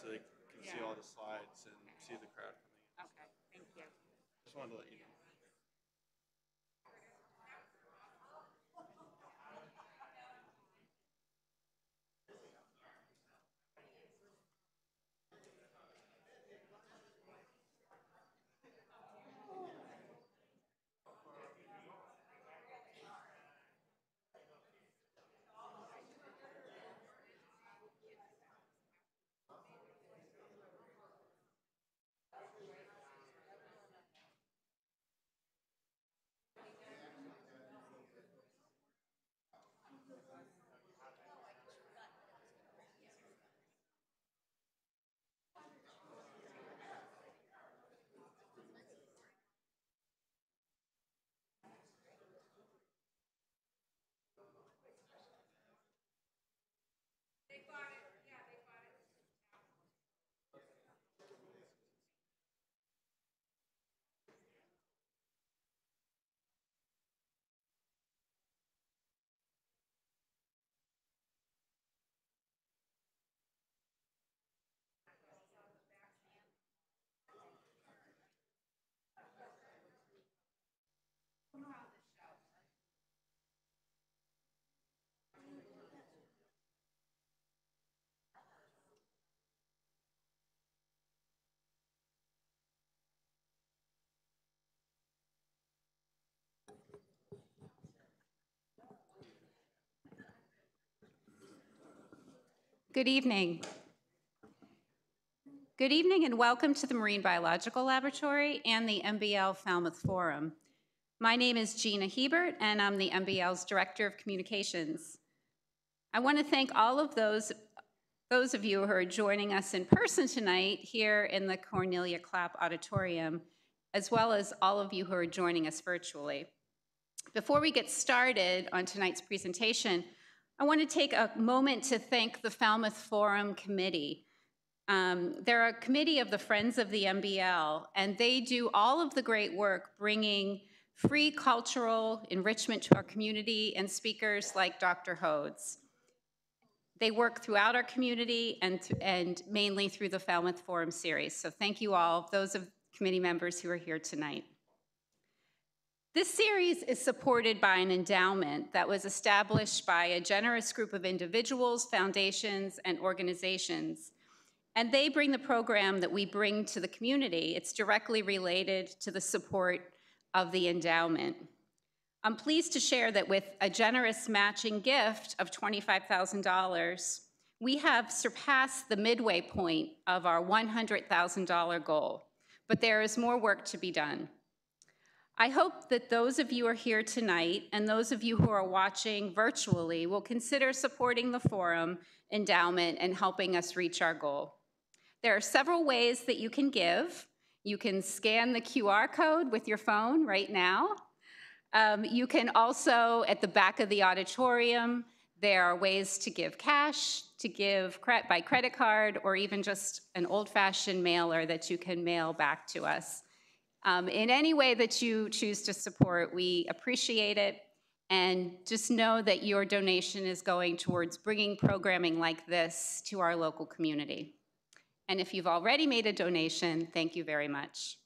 so they can see all the slides and see the crowd coming in. Okay, thank you. Just wanted to let you know. Good evening. Good evening and welcome to the Marine Biological Laboratory and the MBL Falmouth Forum. My name is Gina Hebert and I'm the MBL's Director of Communications. I want to thank all of those, those of you who are joining us in person tonight here in the Cornelia Clapp Auditorium, as well as all of you who are joining us virtually. Before we get started on tonight's presentation, I want to take a moment to thank the Falmouth Forum Committee. Um, they're a committee of the Friends of the MBL, and they do all of the great work bringing free cultural enrichment to our community and speakers like Dr. Hodes. They work throughout our community and, and mainly through the Falmouth Forum series. So thank you all, those of committee members who are here tonight. This series is supported by an endowment that was established by a generous group of individuals, foundations, and organizations. And they bring the program that we bring to the community. It's directly related to the support of the endowment. I'm pleased to share that with a generous matching gift of $25,000, we have surpassed the midway point of our $100,000 goal. But there is more work to be done. I hope that those of you who are here tonight and those of you who are watching virtually will consider supporting the forum endowment and helping us reach our goal. There are several ways that you can give. You can scan the QR code with your phone right now. Um, you can also, at the back of the auditorium, there are ways to give cash, to give by credit card, or even just an old-fashioned mailer that you can mail back to us. Um, in any way that you choose to support, we appreciate it. And just know that your donation is going towards bringing programming like this to our local community. And if you've already made a donation, thank you very much.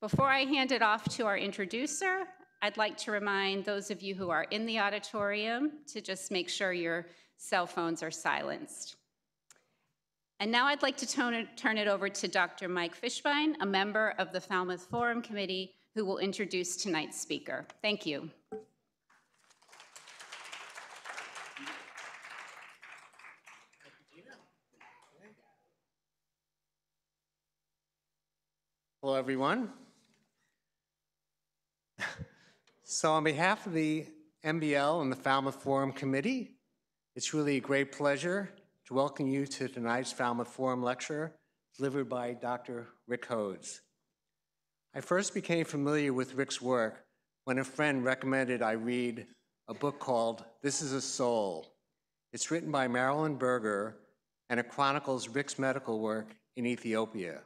Before I hand it off to our introducer, I'd like to remind those of you who are in the auditorium to just make sure your cell phones are silenced. And now I'd like to turn it, over to Dr. Mike Fishbein, a member of the Falmouth Forum Committee, who will introduce tonight's speaker. Thank you. Hello, everyone. So on behalf of the MBL and the Falmouth Forum Committee, it's really a great pleasure to welcome you to tonight's Falmouth Forum lecture delivered by Dr. Rick Hodes. I first became familiar with Rick's work when a friend recommended I read a book called This is a Soul. It's written by Marilyn Berger and it chronicles Rick's medical work in Ethiopia.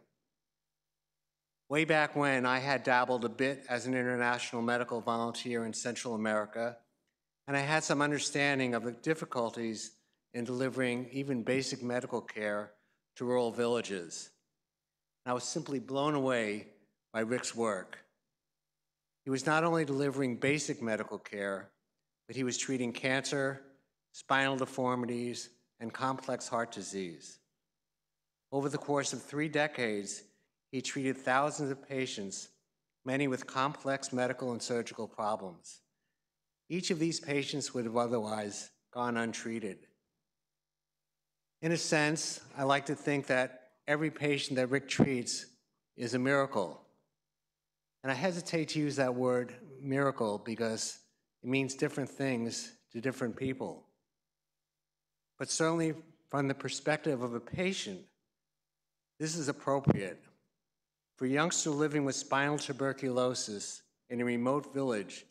Way back when, I had dabbled a bit as an international medical volunteer in Central America, and I had some understanding of the difficulties in delivering even basic medical care to rural villages. And I was simply blown away by Rick's work. He was not only delivering basic medical care, but he was treating cancer, spinal deformities, and complex heart disease. Over the course of three decades, he treated thousands of patients, many with complex medical and surgical problems. Each of these patients would have otherwise gone untreated. In a sense, I like to think that every patient that Rick treats is a miracle. And I hesitate to use that word miracle because it means different things to different people. But certainly from the perspective of a patient, this is appropriate. For a youngster living with spinal tuberculosis in a remote village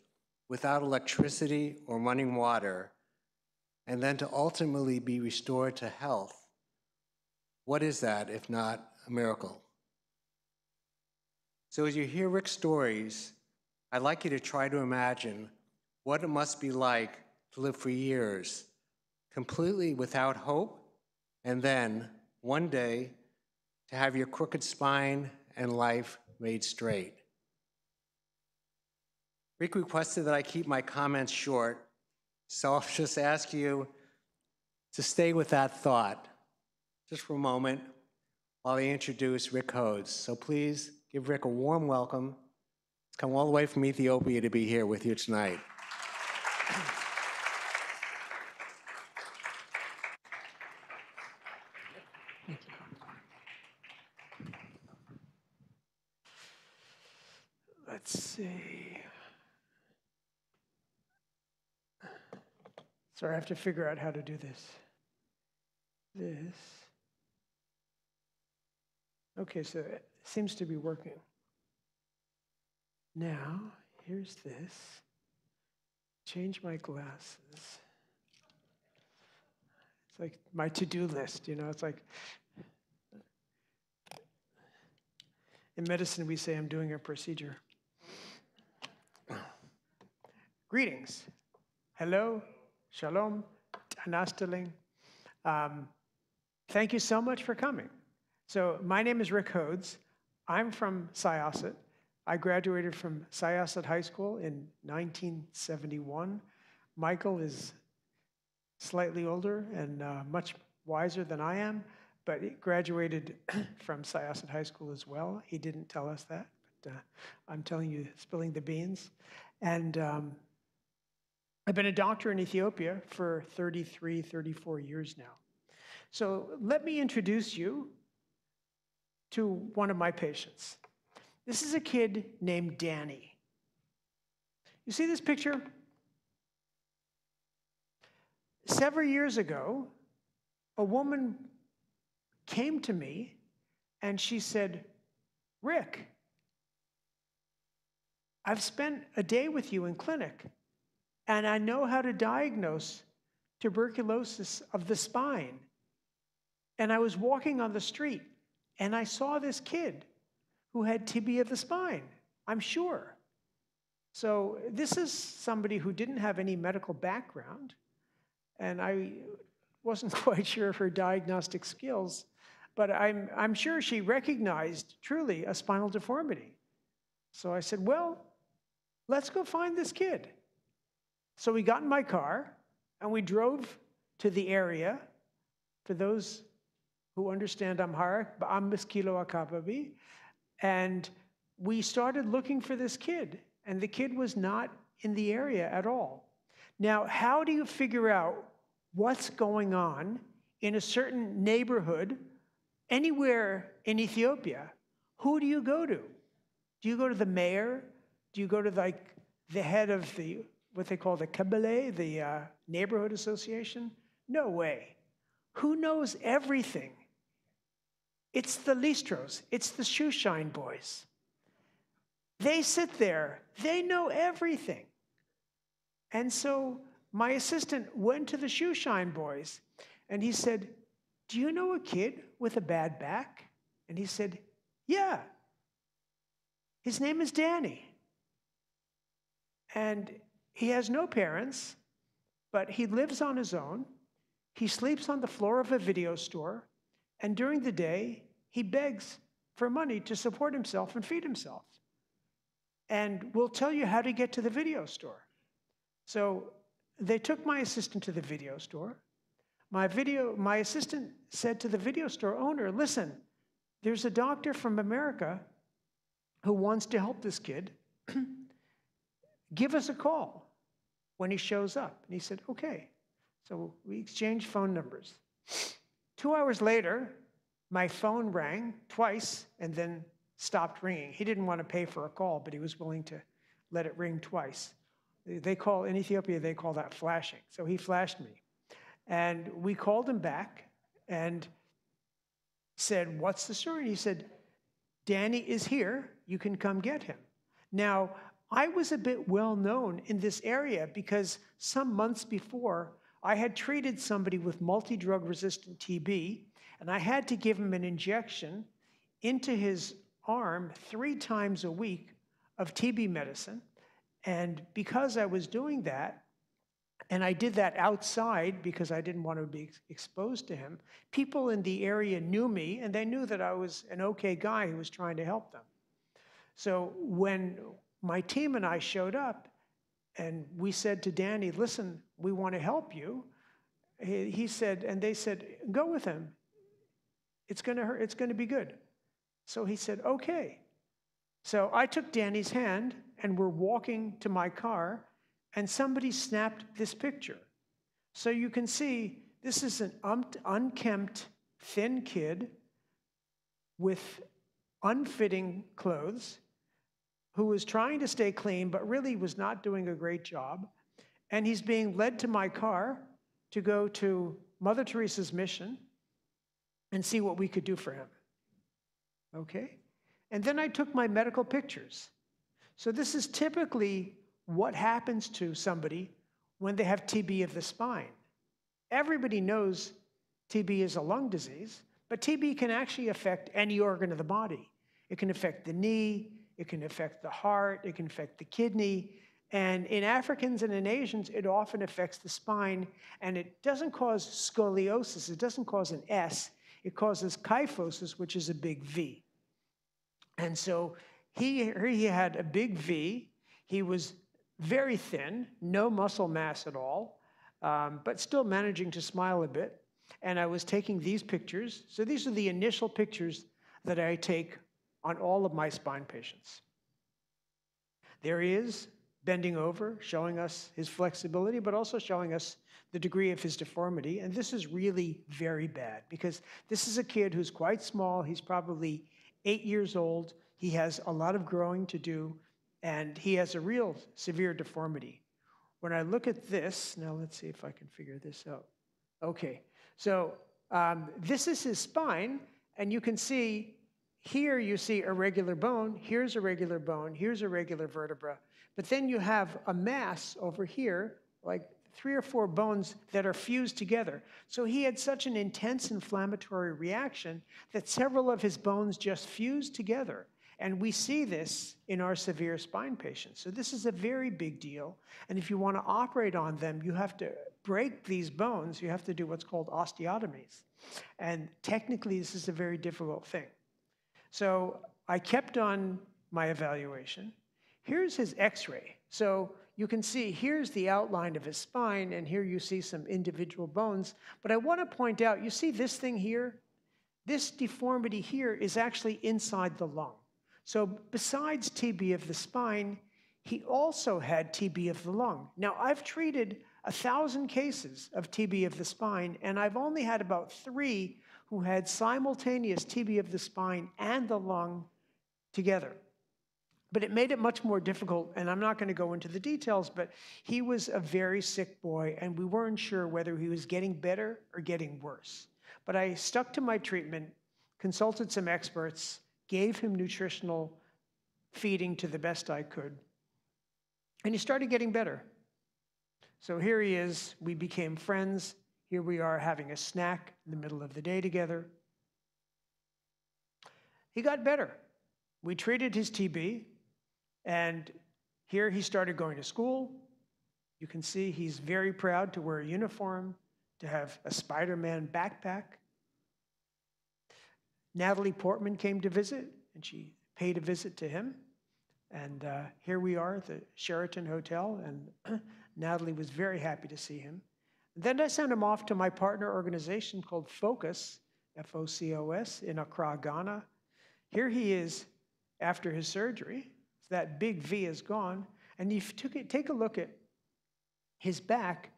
without electricity or running water, and then to ultimately be restored to health, what is that if not a miracle? So as you hear Rick's stories, I'd like you to try to imagine what it must be like to live for years completely without hope, and then one day to have your crooked spine and life made straight. Rick requested that I keep my comments short, so I'll just ask you to stay with that thought just for a moment while I introduce Rick Hodes. So please give Rick a warm welcome. He's come all the way from Ethiopia to be here with you tonight. Let's see. I have to figure out how to do this. This. Okay, so it seems to be working. Now, here's this. Change my glasses. It's like my to do list, you know, it's like in medicine, we say I'm doing a procedure. Greetings. Hello, shalom, anastaling. Um, thank you so much for coming. So my name is Rick Hodes. I'm from Syosset. I graduated from Syosset High School in 1971. Michael is slightly older and uh, much wiser than I am, but he graduated from Syosset High School as well. He didn't tell us that, but uh, I'm telling you, spilling the beans. And um, I've been a doctor in Ethiopia for 33, 34 years now. So let me introduce you to one of my patients. This is a kid named Danny. You see this picture? Several years ago, a woman came to me and she said, Rick, I've spent a day with you in clinic and I know how to diagnose tuberculosis of the spine. And I was walking on the street and I saw this kid who had TB of the spine, I'm sure. So this is somebody who didn't have any medical background, and I wasn't quite sure of her diagnostic skills, but I'm, I'm sure she recognized truly a spinal deformity. So I said, well, let's go find this kid. So we got in my car and we drove to the area. For those who understand Amharic, Ba'ambiskilo Akababi. And we started looking for this kid, and the kid was not in the area at all. Now, how do you figure out what's going on in a certain neighborhood anywhere in Ethiopia? Who do you go to? Do you go to the mayor? Do you go to like the head of the what they call the Kebele, the uh, neighborhood association? No way. Who knows everything? It's the Listros, it's the Shoeshine boys. They sit there, they know everything. And so my assistant went to the Shoeshine boys and he said, Do you know a kid with a bad back? And he said, Yeah. His name is Danny. And he has no parents, but he lives on his own. He sleeps on the floor of a video store, and during the day, he begs for money to support himself and feed himself. And we'll tell you how to get to the video store. So they took my assistant to the video store. My video, my assistant said to the video store owner, listen, there's a doctor from America who wants to help this kid. Give us a call when he shows up. And he said, okay. So we exchanged phone numbers. Two hours later, my phone rang twice and then stopped ringing. He didn't want to pay for a call, but he was willing to let it ring twice. They call, in Ethiopia, they call that flashing. So he flashed me. And we called him back and said, What's the story? And he said, Danny is here. You can come get him. Now, I was a bit well known in this area because some months before, I had treated somebody with multi drug resistant TB, and I had to give him an injection into his arm three times a week of TB medicine. And because I was doing that, and I did that outside because I didn't want to be exposed to him, people in the area knew me and they knew that I was an okay guy who was trying to help them. So when my team and I showed up and we said to Danny, listen, we want to help you, he, said, and they said, go with him. It's going to hurt, it's going to be good. So he said, okay. So I took Danny's hand and we're walking to my car, and somebody snapped this picture. So you can see this is an un- unkempt, thin kid with unfitting clothes who was trying to stay clean, but really was not doing a great job. And he's being led to my car to go to Mother Teresa's mission and see what we could do for him. Okay? And then I took my medical pictures. So, this is typically what happens to somebody when they have TB of the spine. Everybody knows TB is a lung disease, but TB can actually affect any organ of the body. It can affect the knee, it can affect the heart, it can affect the kidney. And in Africans and in Asians, it often affects the spine, and it doesn't cause scoliosis, it doesn't cause an S, it causes kyphosis, which is a big V. And so he, he had a big V. He was very thin, no muscle mass at all, um, but still managing to smile a bit. And I was taking these pictures. So these are the initial pictures that I take on all of my spine patients. There he is, bending over, showing us his flexibility, but also showing us the degree of his deformity. And this is really very bad because this is a kid who's quite small. He's probably eight years old. He has a lot of growing to do, and he has a real severe deformity. When I look at this, now let's see if I can figure this out. Okay, so um, this is his spine, and you can see here you see a regular bone, here's a regular bone, here's a regular vertebra, but then you have a mass over here, like three or four bones that are fused together. So he had such an intense inflammatory reaction that several of his bones just fused together. And we see this in our severe spine patients. So this is a very big deal. And if you want to operate on them, you have to break these bones. You have to do what's called osteotomies. And technically, this is a very difficult thing. So I kept on my evaluation. Here's his x ray. So you can see here's the outline of his spine, and here you see some individual bones. But I want to point out you see this thing here? This deformity here is actually inside the lung. So, besides TB of the spine, he also had TB of the lung. Now, I've treated a thousand cases of TB of the spine, and I've only had about three who had simultaneous TB of the spine and the lung together. But it made it much more difficult, and I'm not going to go into the details, but he was a very sick boy, and we weren't sure whether he was getting better or getting worse. But I stuck to my treatment, consulted some experts, gave him nutritional feeding to the best I could, and he started getting better. So here he is. We became friends. Here we are having a snack in the middle of the day together. He got better. We treated his TB, and here he started going to school. You can see he's very proud to wear a uniform, to have a Spider-Man backpack. Natalie Portman came to visit, and she paid a visit to him. And uh, here we are at the Sheraton Hotel, and Natalie was very happy to see him. Then I sent him off to my partner organization called FOCOS, F O C O S, in Accra, Ghana. Here he is after his surgery. That big V is gone. And if you took it, take a look at his back.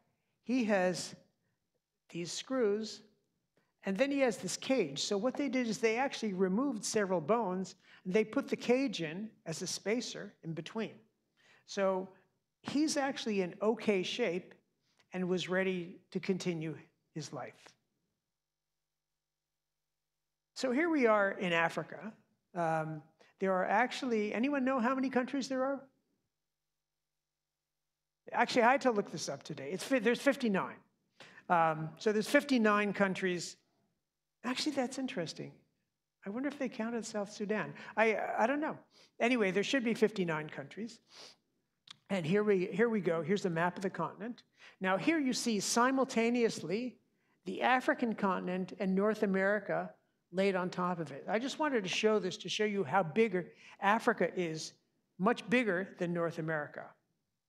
He has these screws, and then he has this cage. So what they did is they actually removed several bones, and they put the cage in as a spacer in between. So he's actually in okay shape and was ready to continue his life. So here we are in Africa. Um, there are actually, anyone know how many countries there are? Actually, I had to look this up today. It's, there's 59. Um, so there's 59 countries. Actually, that's interesting. I wonder if they counted South Sudan. I, I don't know. Anyway, there should be 59 countries. And here we, here we go. Here's the map of the continent. Now, here you see simultaneously the African continent and North America laid on top of it. I just wanted to show this to show you how bigger Africa is, much bigger than North America.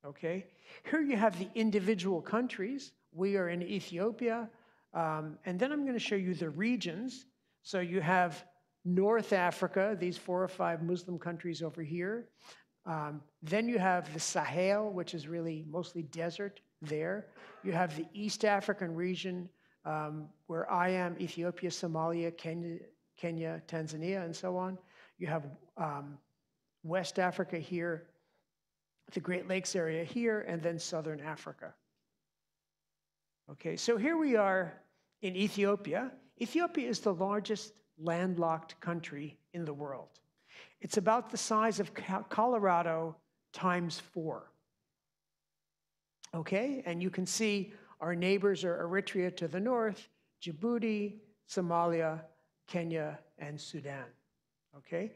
Okay? Here you have the individual countries. We are in Ethiopia. Um, and then I'm going to show you the regions. So you have North Africa, these four or five Muslim countries over here. Um, then you have the Sahel, which is really mostly desert there. You have the East African region, um, where I am Ethiopia, Somalia, Kenya, Kenya, Tanzania, and so on. You have um, West Africa here, the Great Lakes area here, and then Southern Africa. Okay, so here we are in Ethiopia. Ethiopia is the largest landlocked country in the world. It's about the size of Colorado times four. Okay, and you can see our neighbors are Eritrea to the north, Djibouti, Somalia, Kenya, and Sudan. Okay?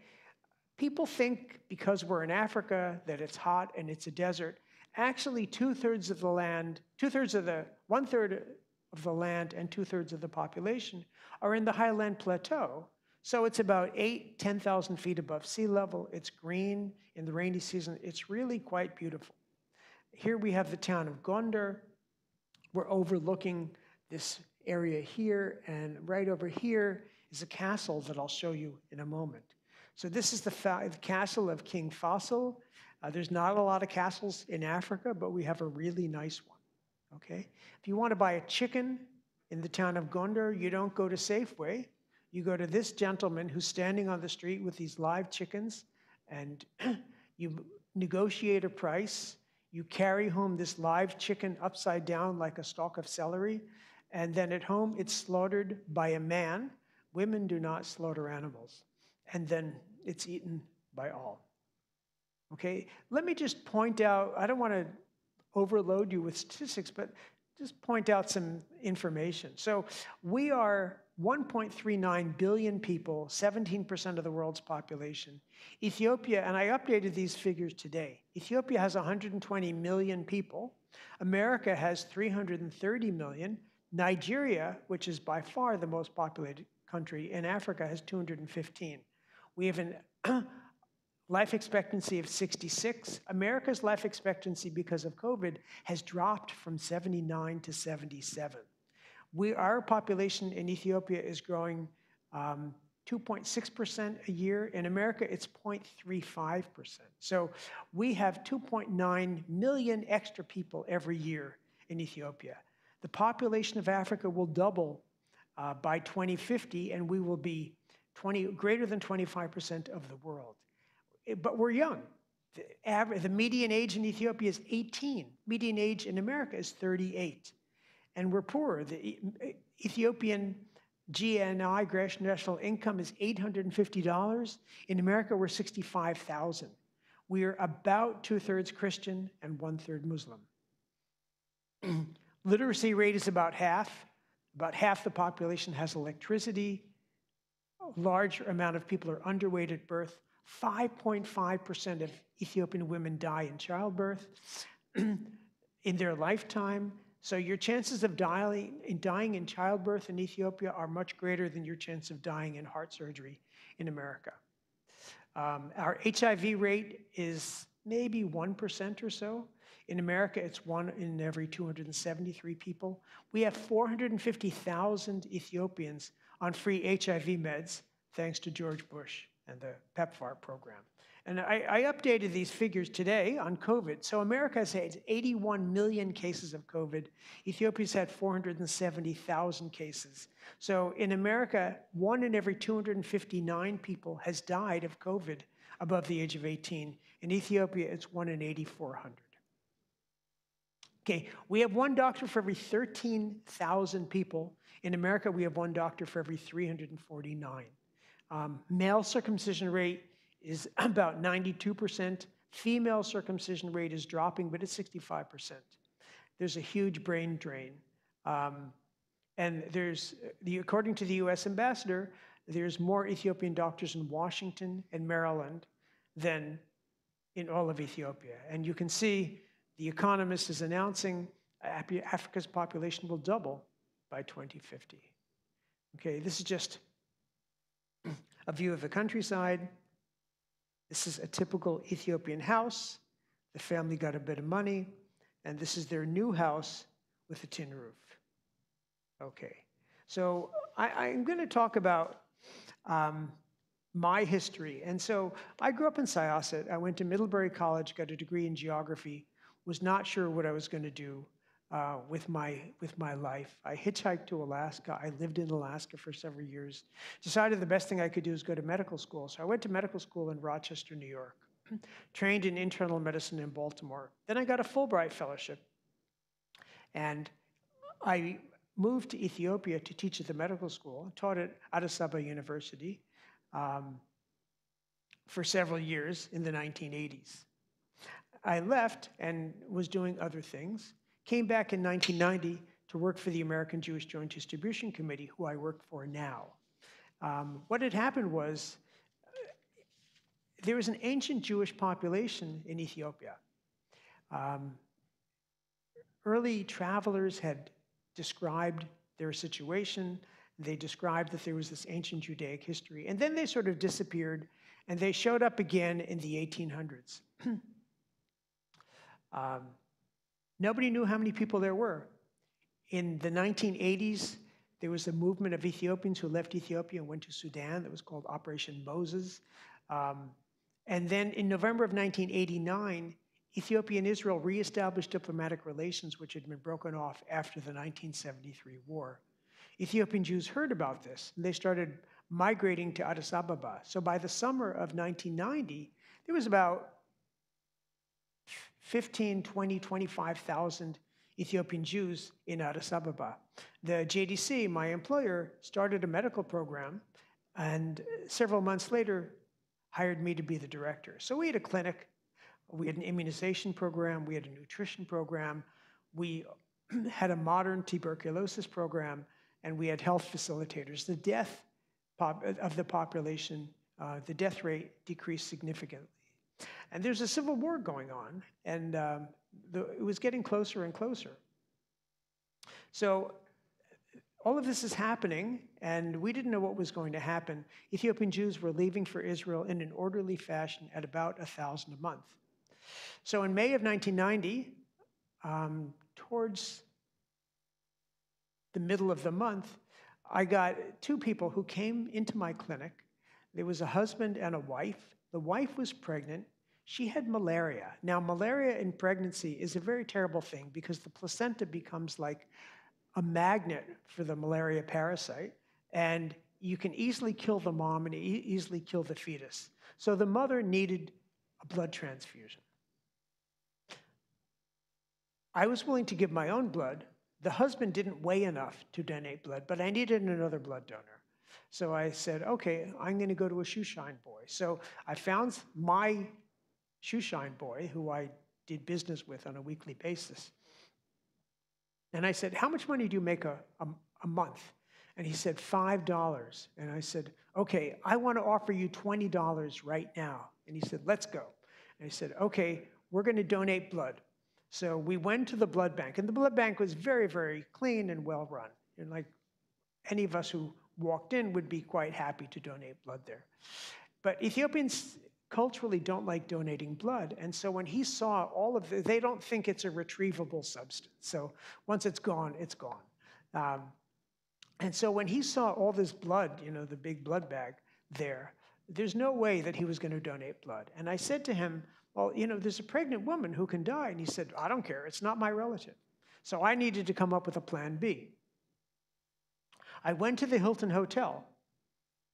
People think because we're in Africa that it's hot and it's a desert. Actually, two thirds of the land, two thirds of the, one third of the land and two thirds of the population are in the highland plateau. So it's about eight, 10,000 feet above sea level. It's green in the rainy season. It's really quite beautiful. Here we have the town of Gondar. We're overlooking this area here, and right over here is a castle that I'll show you in a moment. So this is the, the castle of King Fasil. Uh, there's not a lot of castles in Africa, but we have a really nice one, okay? If you want to buy a chicken in the town of Gondar, you don't go to Safeway. You go to this gentleman who's standing on the street with these live chickens, and you negotiate a price, you carry home this live chicken upside down like a stalk of celery, and then at home it's slaughtered by a man. Women do not slaughter animals. And then it's eaten by all. Okay, let me just point out, I don't want to overload you with statistics, but just point out some information. So we are 1.39 billion people, 17% of the world's population. Ethiopia, and I updated these figures today. Ethiopia has 120 million people. America has 330 million. Nigeria, which is by far the most populated country in Africa, has 215. We have a life expectancy of 66. America's life expectancy because of COVID has dropped from 79 to 77. We, our population in Ethiopia is growing um, 2.6% a year. In America, it's 0.35%. So we have 2.9 million extra people every year in Ethiopia. The population of Africa will double uh, by 2050, and we will be 20, greater than 25% of the world. Eh, but we're young. The, average, the median age in Ethiopia is 18. Median age in America is 38 and we're poor. The Ethiopian GNI, gross national income, is $850. In America, we're 65,000. We are about two thirds Christian and one third Muslim. Literacy rate is about half. About half the population has electricity. A large amount of people are underweight at birth. 5.5% of Ethiopian women die in childbirth. in their lifetime. So your chances of dying in, dying in childbirth in Ethiopia are much greater than your chance of dying in heart surgery in America. Um, our HIV rate is maybe 1% or so. In America, it's one in every 273 people. We have 450,000 Ethiopians on free HIV meds, thanks to George Bush and the PEPFAR program. And I, I, updated these figures today on COVID. So America has had 81 million cases of COVID. Ethiopia's had 470,000 cases. So in America, one in every 259 people has died of COVID above the age of 18. In Ethiopia, it's one in 8,400. Okay, we have one doctor for every 13,000 people. In America, we have one doctor for every 349. Um, male circumcision rate is about 92%. Female circumcision rate is dropping, but it's 65%. There's a huge brain drain. Um, and there's, the, according to the US ambassador, there's more Ethiopian doctors in Washington and Maryland than in all of Ethiopia. And you can see the Economist is announcing Africa's population will double by 2050. Okay, this is just a view of the countryside. This is a typical Ethiopian house. The family got a bit of money, and this is their new house with a tin roof. Okay, so I, am going to talk about um, my history. And so I grew up in Syosset. I went to Middlebury College, got a degree in geography, was not sure what I was going to do uh, with, my, with my life. I hitchhiked to Alaska. I lived in Alaska for several years. Decided the best thing I could do is go to medical school. So I went to medical school in Rochester, New York. Trained in internal medicine in Baltimore. Then I got a Fulbright fellowship. And I moved to Ethiopia to teach at the medical school. Taught at Addis Ababa University um, for several years in the 1980s. I left and was doing other things. Came back in 1990 to work for the American Jewish Joint Distribution Committee, who I work for now. Um, what had happened was there was an ancient Jewish population in Ethiopia. Um, early travelers had described their situation. They described that there was this ancient Judaic history. And then they sort of disappeared, and they showed up again in the 1800s. um, Nobody knew how many people there were. In the 1980s, there was a movement of Ethiopians who left Ethiopia and went to Sudan that was called Operation Moses. Um, and then in November of 1989, Ethiopia and Israel reestablished diplomatic relations, which had been broken off after the 1973 war. Ethiopian Jews heard about this, and they started migrating to Addis Ababa. So by the summer of 1990, there was about 15, 20, 25,000 Ethiopian Jews in Addis Ababa. The JDC, my employer, started a medical program and several months later hired me to be the director. So we had a clinic, we had an immunization program, we had a nutrition program, we had a modern tuberculosis program, and we had health facilitators. The death of the population, uh, the death rate decreased significantly. And there's a civil war going on, and um, the, it was getting closer and closer. So all of this is happening, and we didn't know what was going to happen. Ethiopian Jews were leaving for Israel in an orderly fashion at about a thousand a month. So in May of 1990, um, towards the middle of the month, I got two people who came into my clinic. There was a husband and a wife. The wife was pregnant. She had malaria. Now, malaria in pregnancy is a very terrible thing because the placenta becomes like a magnet for the malaria parasite, and you can easily kill the mom and e easily kill the fetus. So the mother needed a blood transfusion. I was willing to give my own blood. The husband didn't weigh enough to donate blood, but I needed another blood donor. So I said, okay, I'm going to go to a shoeshine boy. So I found my shoeshine boy, who I did business with on a weekly basis. And I said, How much money do you make a, a, a month? And he said, $5. And I said, Okay, I want to offer you $20 right now. And he said, Let's go. And I said, Okay, we're going to donate blood. So we went to the blood bank, and the blood bank was very, very clean and well run. And like any of us who walked in would be quite happy to donate blood there. But Ethiopians culturally don't like donating blood. And so when he saw all of the, they don't think it's a retrievable substance. So once it's gone, it's gone. Um, and so when he saw all this blood, you know, the big blood bag there, there's no way that he was going to donate blood. And I said to him, Well, you know, there's a pregnant woman who can die. And he said, I don't care. It's not my relative. So I needed to come up with a plan B. I went to the Hilton Hotel.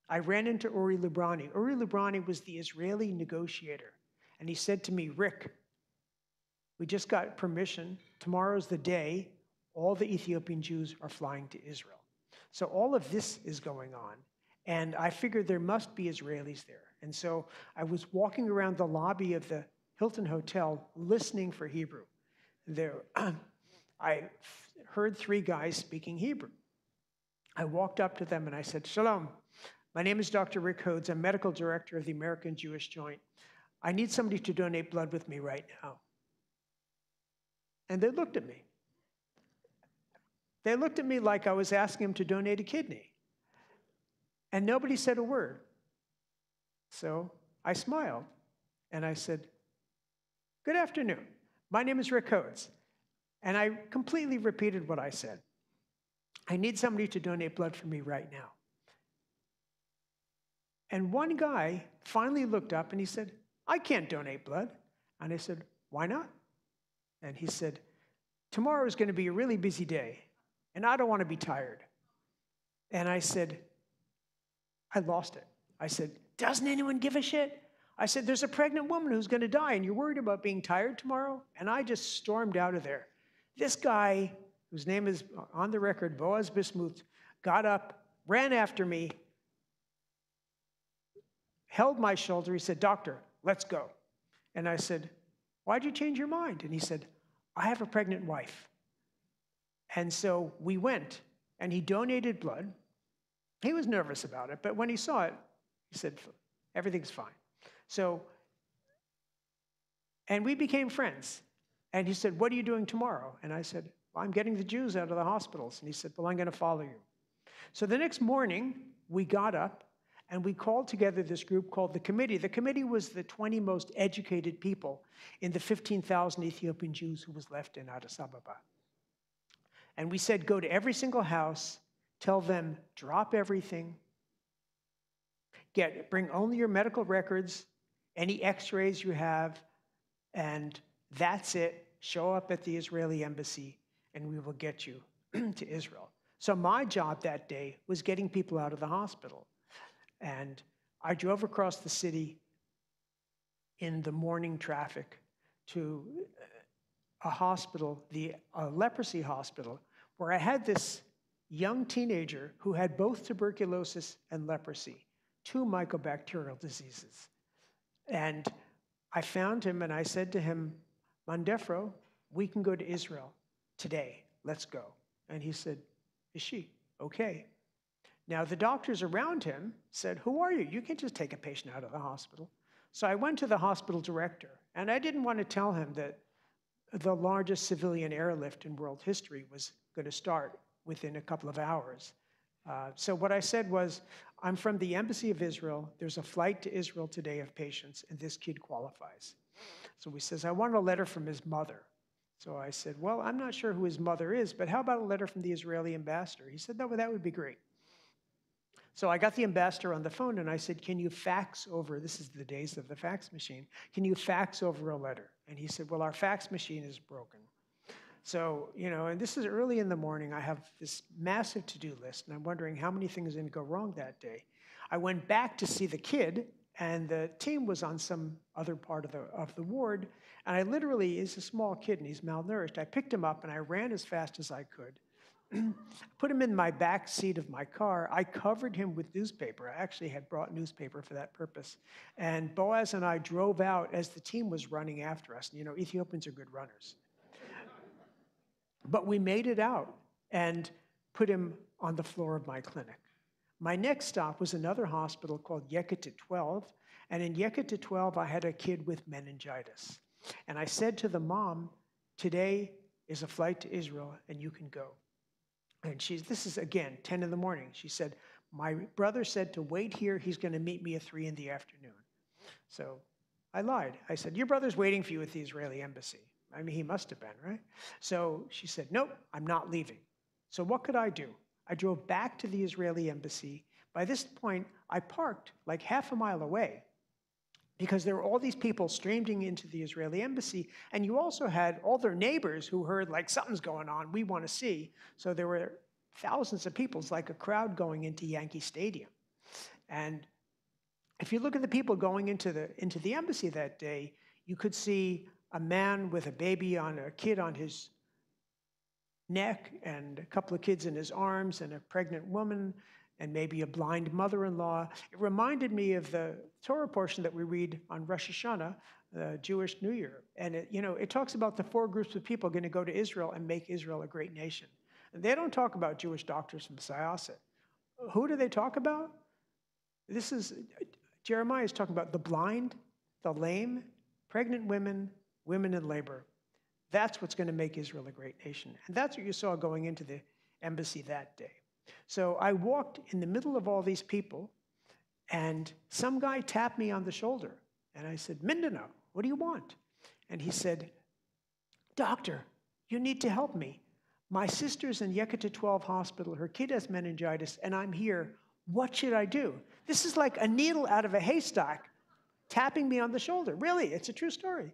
I ran into Uri Lubrani. Uri Lubrani was the Israeli negotiator. And he said to me, Rick, we just got permission. Tomorrow's the day. All the Ethiopian Jews are flying to Israel. So all of this is going on. And I figured there must be Israelis there. And so I was walking around the lobby of the Hilton Hotel listening for Hebrew. There, I heard three guys speaking Hebrew. I walked up to them and I said, Shalom, my name is Dr. Rick Hodes. I'm medical director of the American Jewish Joint. I need somebody to donate blood with me right now. And they looked at me. They looked at me like I was asking them to donate a kidney. And nobody said a word. So I smiled and I said, Good afternoon. My name is Rick Hodes. And I completely repeated what I said. I need somebody to donate blood for me right now. And one guy finally looked up and he said, I can't donate blood. And I said, Why not? And he said, Tomorrow is going to be a really busy day, and I don't want to be tired. And I said, I lost it. I said, Doesn't anyone give a shit? I said, There's a pregnant woman who's going to die, and you're worried about being tired tomorrow? And I just stormed out of there. This guy, whose name is on the record, Boaz Bismuth, got up, ran after me, held my shoulder. He said, Doctor, let's go. And I said, Why'd you change your mind? And he said, I have a pregnant wife. And so we went, and he donated blood. He was nervous about it, but when he saw it, he said, Everything's fine. So, and we became friends. And he said, What are you doing tomorrow? And I said, I'm getting the Jews out of the hospitals. And he said, Well, I'm going to follow you. So the next morning, we got up and we called together this group called the committee. The committee was the 20 most educated people in the 15,000 Ethiopian Jews who was left in Addis Ababa. And we said, Go to every single house, tell them, drop everything, get, bring only your medical records, any x rays you have, and that's it. Show up at the Israeli embassy, and we will get you to Israel. So, my job that day was getting people out of the hospital. And I drove across the city in the morning traffic to uh, a hospital, the a leprosy hospital, where I had this young teenager who had both tuberculosis and leprosy, two mycobacterial diseases. And I found him and I said to him, Mandefro, we can go to Israel today. Let's go. And he said, Is she? Okay. Now, the doctors around him said, Who are you? You can't just take a patient out of the hospital. So I went to the hospital director, and I didn't want to tell him that the largest civilian airlift in world history was going to start within a couple of hours. Uh, so what I said was, I'm from the Embassy of Israel. There's a flight to Israel today of patients, and this kid qualifies. So he says, I want a letter from his mother. So I said, Well, I'm not sure who his mother is, but how about a letter from the Israeli ambassador? He said, No, well, that would be great. So I got the ambassador on the phone and I said, Can you fax over? This is the days of the fax machine. Can you fax over a letter? And he said, Well, our fax machine is broken. So, you know, and this is early in the morning. I have this massive to do list, and I'm wondering how many things didn't go wrong that day. I went back to see the kid, and the team was on some other part of the, of the ward. And I literally, he's a small kid and he's malnourished. I picked him up and I ran as fast as I could. put him in my back seat of my car. I covered him with newspaper. I actually had brought newspaper for that purpose. And Boaz and I drove out as the team was running after us. You know, Ethiopians are good runners. But we made it out and put him on the floor of my clinic. My next stop was another hospital called Yekatit 12. And in Yekatit 12, I had a kid with meningitis. And I said to the mom, today is a flight to Israel and you can go. And she's, this is again, 10 in the morning. She said, My brother said to wait here. He's going to meet me at 3 in the afternoon. So I lied. I said, Your brother's waiting for you at the Israeli embassy. I mean, he must have been, right? So she said, Nope, I'm not leaving. So what could I do? I drove back to the Israeli embassy. By this point, I parked like half a mile away because there were all these people streaming into the Israeli embassy, and you also had all their neighbors who heard like something's going on, we want to see. So there were thousands of people, it's like a crowd going into Yankee Stadium. And if you look at the people going into the into the embassy that day, you could see a man with a baby on a kid on his neck and a couple of kids in his arms and a pregnant woman and maybe a blind mother in law. It reminded me of the Torah portion that we read on Rosh Hashanah, the Jewish New Year. And it, you know, it talks about the four groups of people going to go to Israel and make Israel a great nation. And they don't talk about Jewish doctors from Syosset. Who do they talk about? This is Jeremiah is talking about the blind, the lame, pregnant women, women in labor. That's what's going to make Israel a great nation. And that's what you saw going into the embassy that day. So I walked in the middle of all these people, and some guy tapped me on the shoulder. And I said, Mindanao, what do you want? And he said, Doctor, you need to help me. My sister's in Yekatit 12 hospital. Her kid has meningitis, and I'm here. What should I do? This is like a needle out of a haystack tapping me on the shoulder. Really, it's a true story.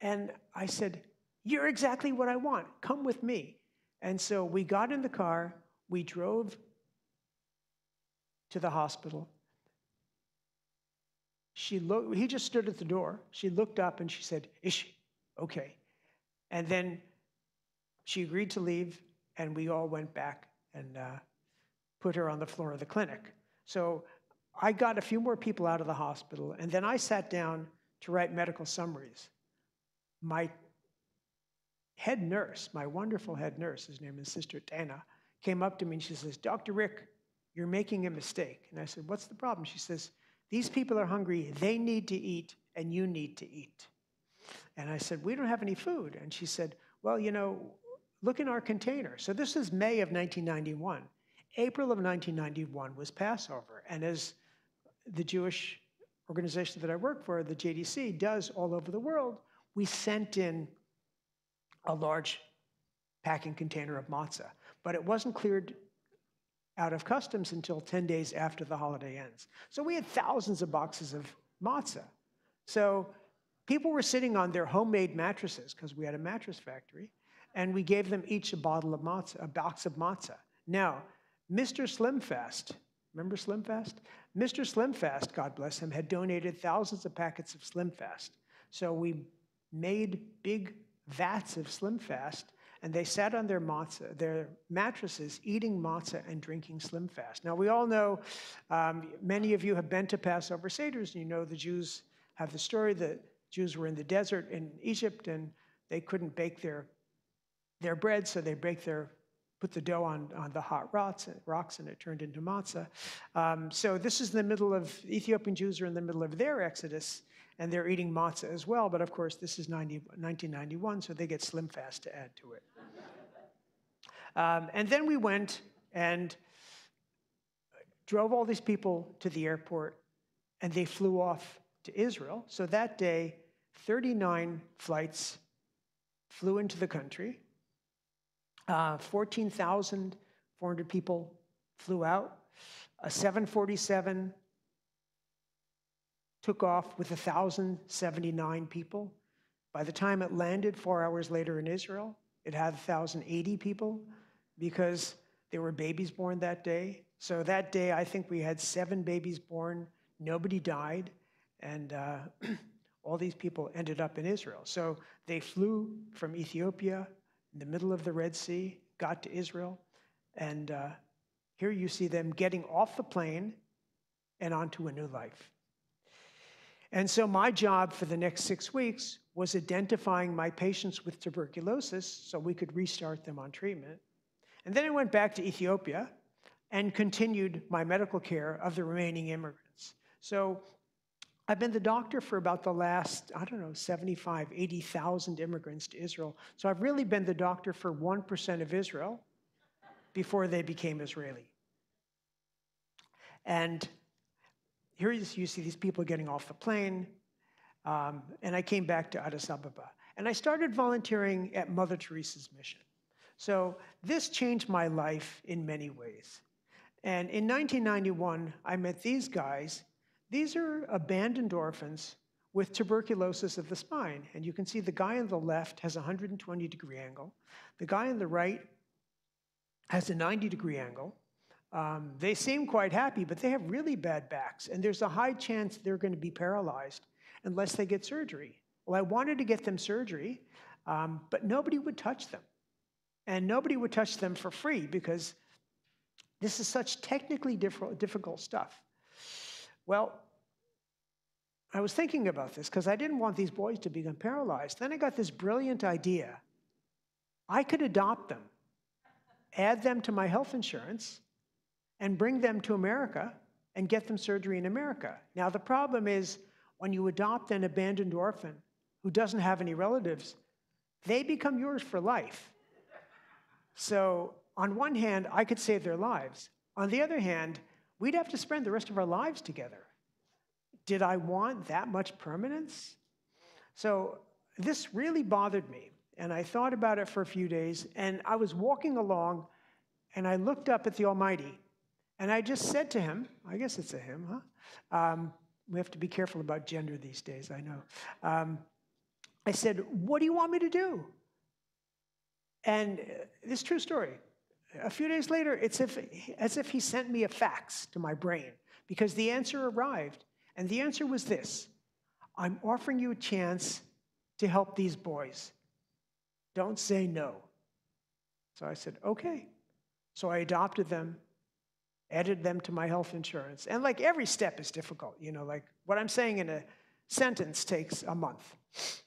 And I said, You're exactly what I want. Come with me. And so we got in the car, we drove to the hospital. She looked, he just stood at the door. She looked up and she said, Is she? Okay. And then she agreed to leave, and we all went back and uh, put her on the floor of the clinic. So I got a few more people out of the hospital, and then I sat down to write medical summaries. My head nurse, my wonderful head nurse, his name is Sister Tana, came up to me and she says, Dr. Rick, you're making a mistake. And I said, What's the problem? She says, These people are hungry. They need to eat, and you need to eat. And I said, We don't have any food. And she said, Well, you know, look in our container. So this is May of 1991. April of 1991 was Passover. And as the Jewish organization that I work for, the JDC, does all over the world, we sent in a large packing container of matzah. But it wasn't cleared out of customs until 10 days after the holiday ends. So we had thousands of boxes of matzah. So people were sitting on their homemade mattresses because we had a mattress factory, and we gave them each a bottle of matzah, a box of matzah. Now, Mr. Slimfast, remember Slimfast? Mr. Slimfast, God bless him, had donated thousands of packets of Slimfast. So we made big vats of Slimfast, and they sat on their matzah, their mattresses, eating matzah and drinking Slimfast. Now we all know, um, many of you have been to Passover seders, and you know the Jews have the story that Jews were in the desert in Egypt, and they couldn't bake their their bread, so they break their put the dough on, on the hot rocks, rocks and it turned into matzah. Um, so this is the middle of, Ethiopian Jews are in the middle of their exodus, and they're eating matzah as well, but of course this is 90, 1991, so they get Slim Fast to add to it. Um, and then we went and drove all these people to the airport, and they flew off to Israel. So that day, 39 flights flew into the country. Uh, 14,400 people flew out. A 747 took off with 1,079 people. By the time it landed four hours later in Israel, it had 1,080 people because there were babies born that day. So that day, I think we had seven babies born. Nobody died. And uh, all these people ended up in Israel. So they flew from Ethiopia in the middle of the Red Sea, got to Israel, and uh, here you see them getting off the plane and onto a new life. And so my job for the next six weeks was identifying my patients with tuberculosis so we could restart them on treatment. And then I went back to Ethiopia and continued my medical care of the remaining immigrants. So I've been the doctor for about the last, I don't know, 75, 80,000 immigrants to Israel. So I've really been the doctor for 1% of Israel before they became Israeli. And here you see these people getting off the plane. Um, and I came back to Addis Ababa. And I started volunteering at Mother Teresa's mission. So this changed my life in many ways. And in 1991, I met these guys. These are abandoned orphans with tuberculosis of the spine. And you can see the guy on the left has a 120 degree angle. The guy on the right has a 90 degree angle. Um, they seem quite happy, but they have really bad backs. And there's a high chance they're going to be paralyzed unless they get surgery. Well, I wanted to get them surgery, um, but nobody would touch them. And nobody would touch them for free because this is such technically diff- difficult stuff. Well, I was thinking about this because I didn't want these boys to become paralyzed. Then I got this brilliant idea. I could adopt them, add them to my health insurance, and bring them to America and get them surgery in America. Now, the problem is when you adopt an abandoned orphan who doesn't have any relatives, they become yours for life. So, on one hand, I could save their lives. On the other hand, we'd have to spend the rest of our lives together. Did I want that much permanence? So, this really bothered me. And I thought about it for a few days. And I was walking along and I looked up at the Almighty. And I just said to him, I guess it's a him, huh? Um, we have to be careful about gender these days, I know. Um, I said, What do you want me to do? And uh, this true story. A few days later, it's if, as if he sent me a fax to my brain because the answer arrived. And the answer was this I'm offering you a chance to help these boys. Don't say no. So I said, okay. So I adopted them, added them to my health insurance. And like every step is difficult, you know, like what I'm saying in a sentence takes a month.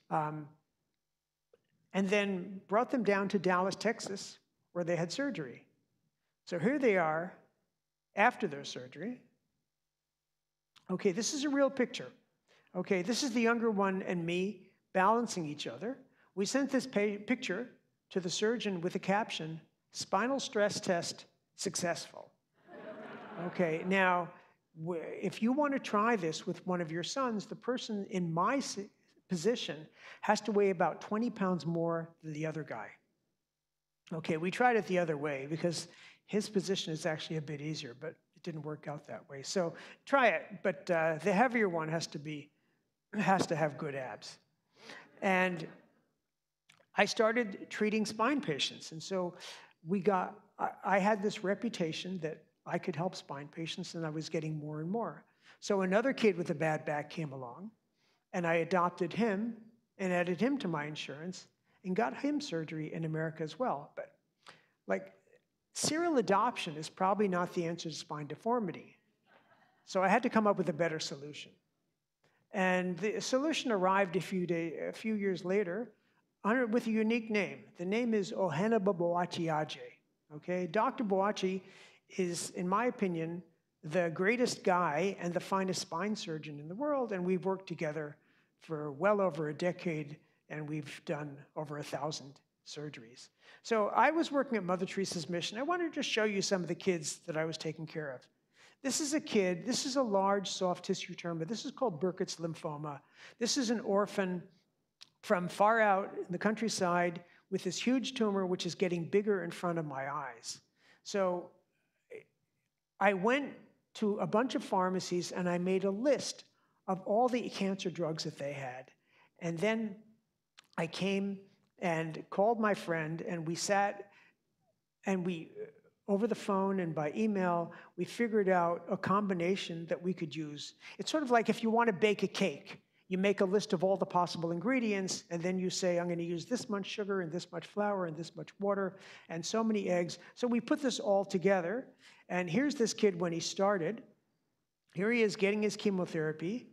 Um, and then brought them down to Dallas, Texas, where they had surgery. So here they are after their surgery. Okay, this is a real picture. Okay, this is the younger one and me balancing each other. We sent this picture to the surgeon with a caption spinal stress test successful. Okay, now, if you want to try this with one of your sons, the person in my position has to weigh about 20 pounds more than the other guy. Okay, we tried it the other way because his position is actually a bit easier, but it didn't work out that way. So try it, but uh, the heavier one has to be has to have good abs. And I started treating spine patients, and so we got. I, I had this reputation that I could help spine patients, and I was getting more and more. So another kid with a bad back came along, and I adopted him and added him to my insurance and got him surgery in America as well. But like serial adoption is probably not the answer to spine deformity. So I had to come up with a better solution. And the solution arrived a few, day, a few years later with a unique name. The name is Oheneba Boachie-Adjei. Okay, Dr. Boachie is, in my opinion, the greatest guy and the finest spine surgeon in the world, and we've worked together for well over a decade, and we've done over a thousand surgeries. So I was working at Mother Teresa's mission. I wanted to just show you some of the kids that I was taking care of. This is a kid, this is a large soft tissue tumor. This is called Burkitt's lymphoma. This is an orphan from far out in the countryside with this huge tumor which is getting bigger in front of my eyes. So I went to a bunch of pharmacies and I made a list of all the cancer drugs that they had. And then I came and called my friend and we sat and we over the phone and by email we figured out a combination that we could use it's sort of like if you want to bake a cake you make a list of all the possible ingredients and then you say i'm going to use this much sugar and this much flour and this much water and so many eggs so we put this all together and here's this kid when he started. Here he is getting his chemotherapy.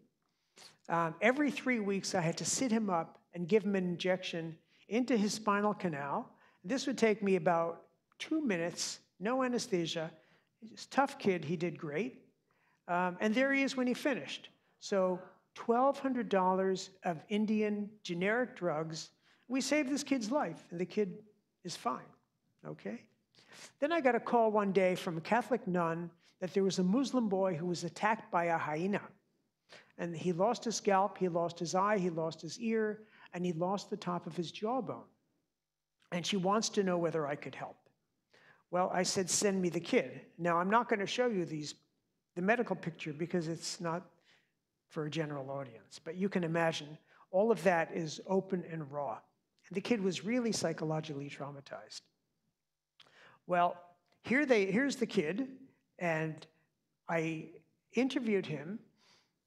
Um, every three weeks, I had to sit him up and give him an injection into his spinal canal. This would take me about two minutes, no anesthesia. He's a tough kid, he did great. Um, and there he is when he finished. So, $1,200 of Indian generic drugs. We saved this kid's life, and the kid is fine, okay? Then I got a call one day from a Catholic nun that there was a Muslim boy who was attacked by a hyena. And he lost his scalp, he lost his eye, he lost his ear, and he lost the top of his jawbone. And she wants to know whether I could help. Well, I said, send me the kid. Now, I'm not going to show you these, the medical picture because it's not for a general audience, but you can imagine all of that is open and raw. And the kid was really psychologically traumatized. Well, here they, here's the kid, and I interviewed him.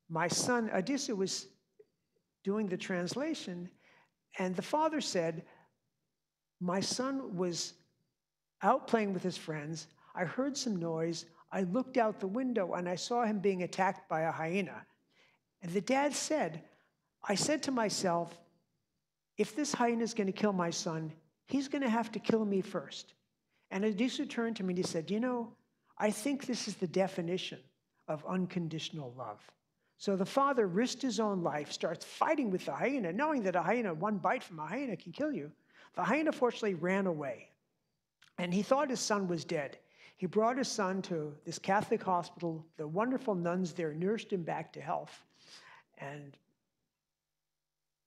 My son, Adisu, was doing the translation, and the father said, My son was out playing with his friends. I heard some noise. I looked out the window and I saw him being attacked by a hyena. And the dad said, I said to myself, if this hyena is going to kill my son, he's going to have to kill me first. And Adisu turned to me and he said, You know, I think this is the definition of unconditional love. So the father risked his own life, starts fighting with the hyena, knowing that a hyena, one bite from a hyena can kill you. The hyena fortunately ran away. And he thought his son was dead. He brought his son to this Catholic hospital. The wonderful nuns there nursed him back to health. And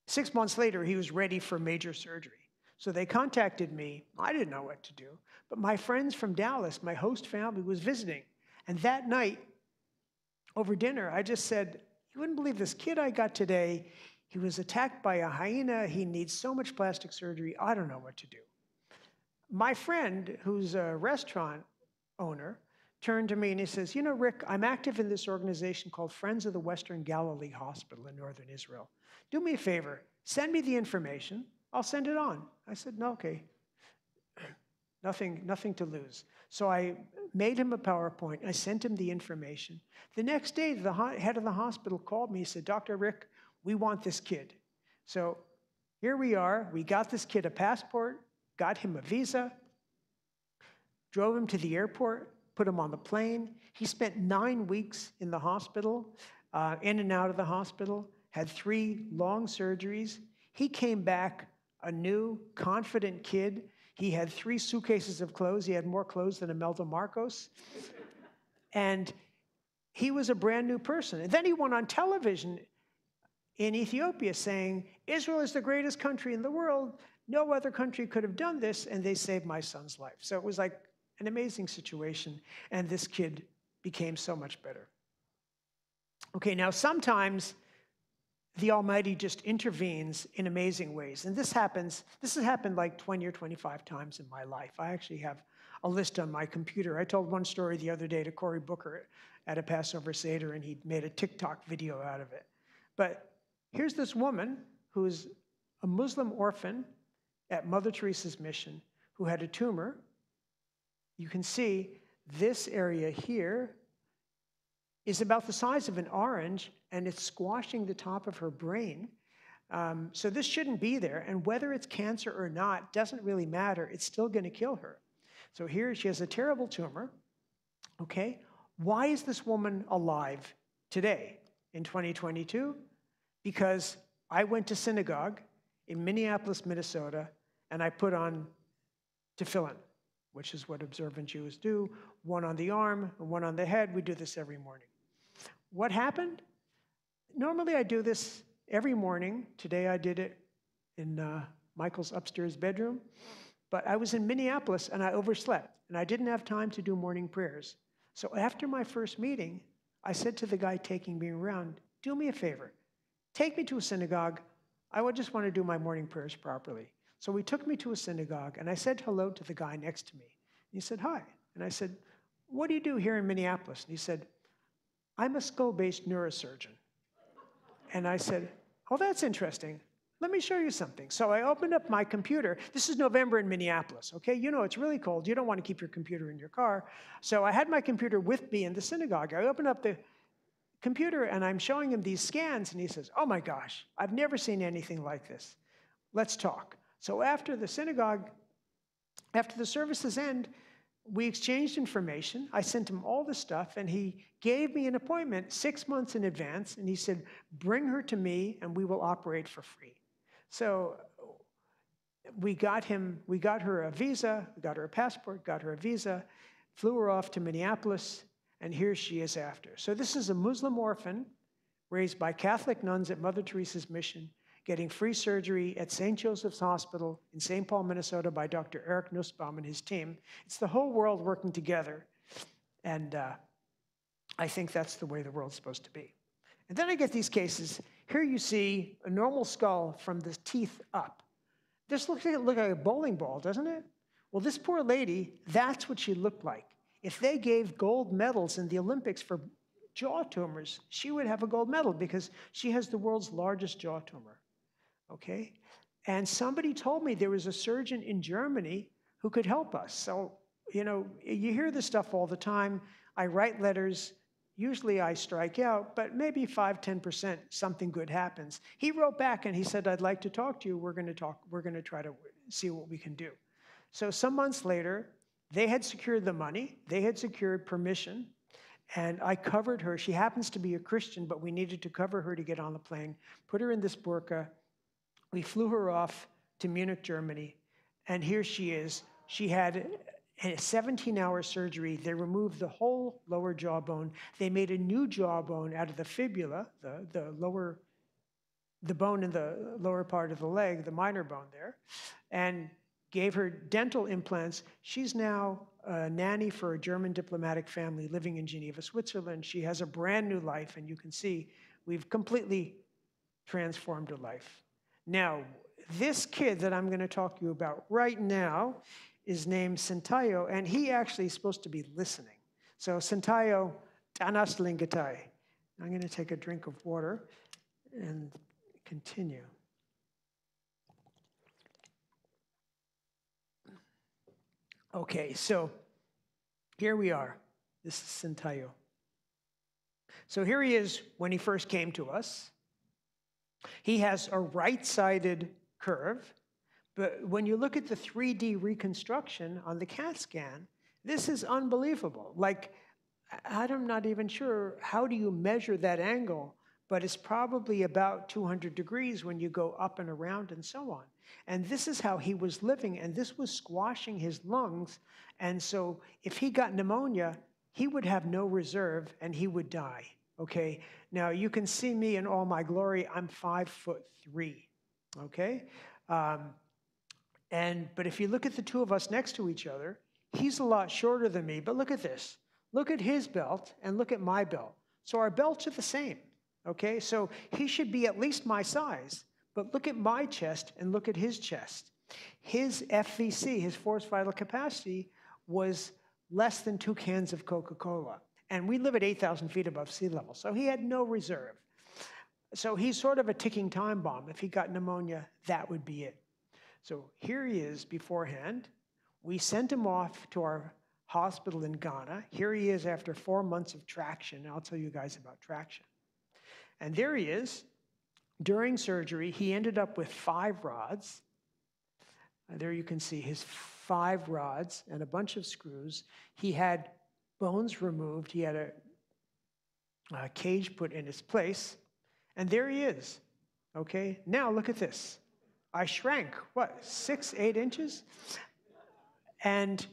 six months later, he was ready for major surgery. So they contacted me. I didn't know what to do. But my friends from Dallas, my host family, was visiting. And that night, over dinner, I just said, You wouldn't believe this kid I got today. He was attacked by a hyena. He needs so much plastic surgery. I don't know what to do. My friend, who's a restaurant owner, turned to me and he says, You know, Rick, I'm active in this organization called Friends of the Western Galilee Hospital in northern Israel. Do me a favor, send me the information. I'll send it on. I said, No, okay. nothing, nothing to lose. So I made him a PowerPoint. I sent him the information. The next day, the head of the hospital called me. He said, Dr. Rick, we want this kid. So here we are. We got this kid a passport, got him a visa, drove him to the airport, put him on the plane. He spent nine weeks in the hospital, uh, in and out of the hospital, had three long surgeries. He came back a new, confident kid. He had three suitcases of clothes. He had more clothes than Imelda Marcos. and he was a brand new person. And then he went on television in Ethiopia saying, Israel is the greatest country in the world. No other country could have done this, and they saved my son's life. So it was like an amazing situation, and this kid became so much better. Okay, now sometimes the Almighty just intervenes in amazing ways. And this happens, this has happened like 20 or 25 times in my life. I actually have a list on my computer. I told one story the other day to Cory Booker at a Passover Seder, and he made a TikTok video out of it. But here's this woman who's a Muslim orphan at Mother Teresa's mission who had a tumor. You can see this area here is about the size of an orange and it's squashing the top of her brain. Um, so this shouldn't be there. And whether it's cancer or not doesn't really matter. It's still going to kill her. So here she has a terrible tumor. Okay? Why is this woman alive today in 2022? Because I went to synagogue in Minneapolis, Minnesota, and I put on tefillin, which is what observant Jews do one on the arm and one on the head. We do this every morning. What happened? Normally, I do this every morning. Today, I did it in uh, Michael's upstairs bedroom. But I was in Minneapolis and I overslept, and I didn't have time to do morning prayers. So after my first meeting, I said to the guy taking me around, Do me a favor, take me to a synagogue. I would just want to do my morning prayers properly. So he took me to a synagogue, and I said hello to the guy next to me. He said, Hi. And I said, What do you do here in Minneapolis? And he said, I'm a skull based neurosurgeon. And I said, Oh, that's interesting. Let me show you something. So I opened up my computer. This is November in Minneapolis, okay? You know it's really cold. You don't want to keep your computer in your car. So I had my computer with me in the synagogue. I opened up the computer and I'm showing him these scans, and he says, Oh my gosh, I've never seen anything like this. Let's talk. So after the synagogue, after the services end, we exchanged information. I sent him all the stuff, and he gave me an appointment six months in advance. And he said, Bring her to me, and we will operate for free. So we got him, we got her a visa, we got her a passport, got her a visa, flew her off to Minneapolis, and here she is after. So this is a Muslim orphan raised by Catholic nuns at Mother Teresa's mission, getting free surgery at St. Joseph's Hospital in St. Paul, Minnesota by Dr. Eric Nussbaum and his team. It's the whole world working together. And uh, I think that's the way the world's supposed to be. And then I get these cases. Here you see a normal skull from the teeth up. This looks like, look like a bowling ball, doesn't it? Well, this poor lady, that's what she looked like. If they gave gold medals in the Olympics for jaw tumors, she would have a gold medal because she has the world's largest jaw tumor. Okay? And somebody told me there was a surgeon in Germany who could help us. So, you know, you hear this stuff all the time. I write letters. Usually I strike out, but maybe 5, 10% something good happens. He wrote back and he said, I'd like to talk to you. We're going to talk, we're going to try to see what we can do. So some months later, they had secured the money, they had secured permission, and I covered her. She happens to be a Christian, but we needed to cover her to get on the plane, put her in this burqa. We flew her off to Munich, Germany, and here she is. She had a 17 hour surgery. They removed the whole lower jawbone. They made a new jawbone out of the fibula, the, the lower, the bone in the lower part of the leg, the minor bone there, and gave her dental implants. She's now a nanny for a German diplomatic family living in Geneva, Switzerland. She has a brand new life, and you can see we've completely transformed her life. Now, this kid that I'm going to talk to you about right now is named Sentayo, and he actually is supposed to be listening. So, Sentayo, Danas Lingatai. I'm going to take a drink of water and continue. Okay, so here we are. This is Sentayo. So here he is when he first came to us. He has a right sided curve, but when you look at the 3D reconstruction on the CAT scan, this is unbelievable. Like, I'm not even sure how do you measure that angle, but it's probably about 200 degrees when you go up and around and so on. And this is how he was living, and this was squashing his lungs. And so if he got pneumonia, he would have no reserve and he would die. Okay? Now you can see me in all my glory. I'm five foot three. Okay? Um, and but if you look at the two of us next to each other, he's a lot shorter than me. But look at this. Look at his belt and look at my belt. So our belts are the same. Okay? So he should be at least my size. But look at my chest and look at his chest. His FVC, his forced vital capacity, was less than two cans of Coca Cola. And we live at 8,000 feet above sea level, so he had no reserve. So he's sort of a ticking time bomb. If he got pneumonia, that would be it. So here he is beforehand. We sent him off to our hospital in Ghana. Here he is after four months of traction. I'll tell you guys about traction. And there he is during surgery, he ended up with five rods. There you can see his five rods and a bunch of screws. He had bones removed. He had a, a cage put in his place. And there he is. Okay, now look at this. I shrank, what, six, eight inches? And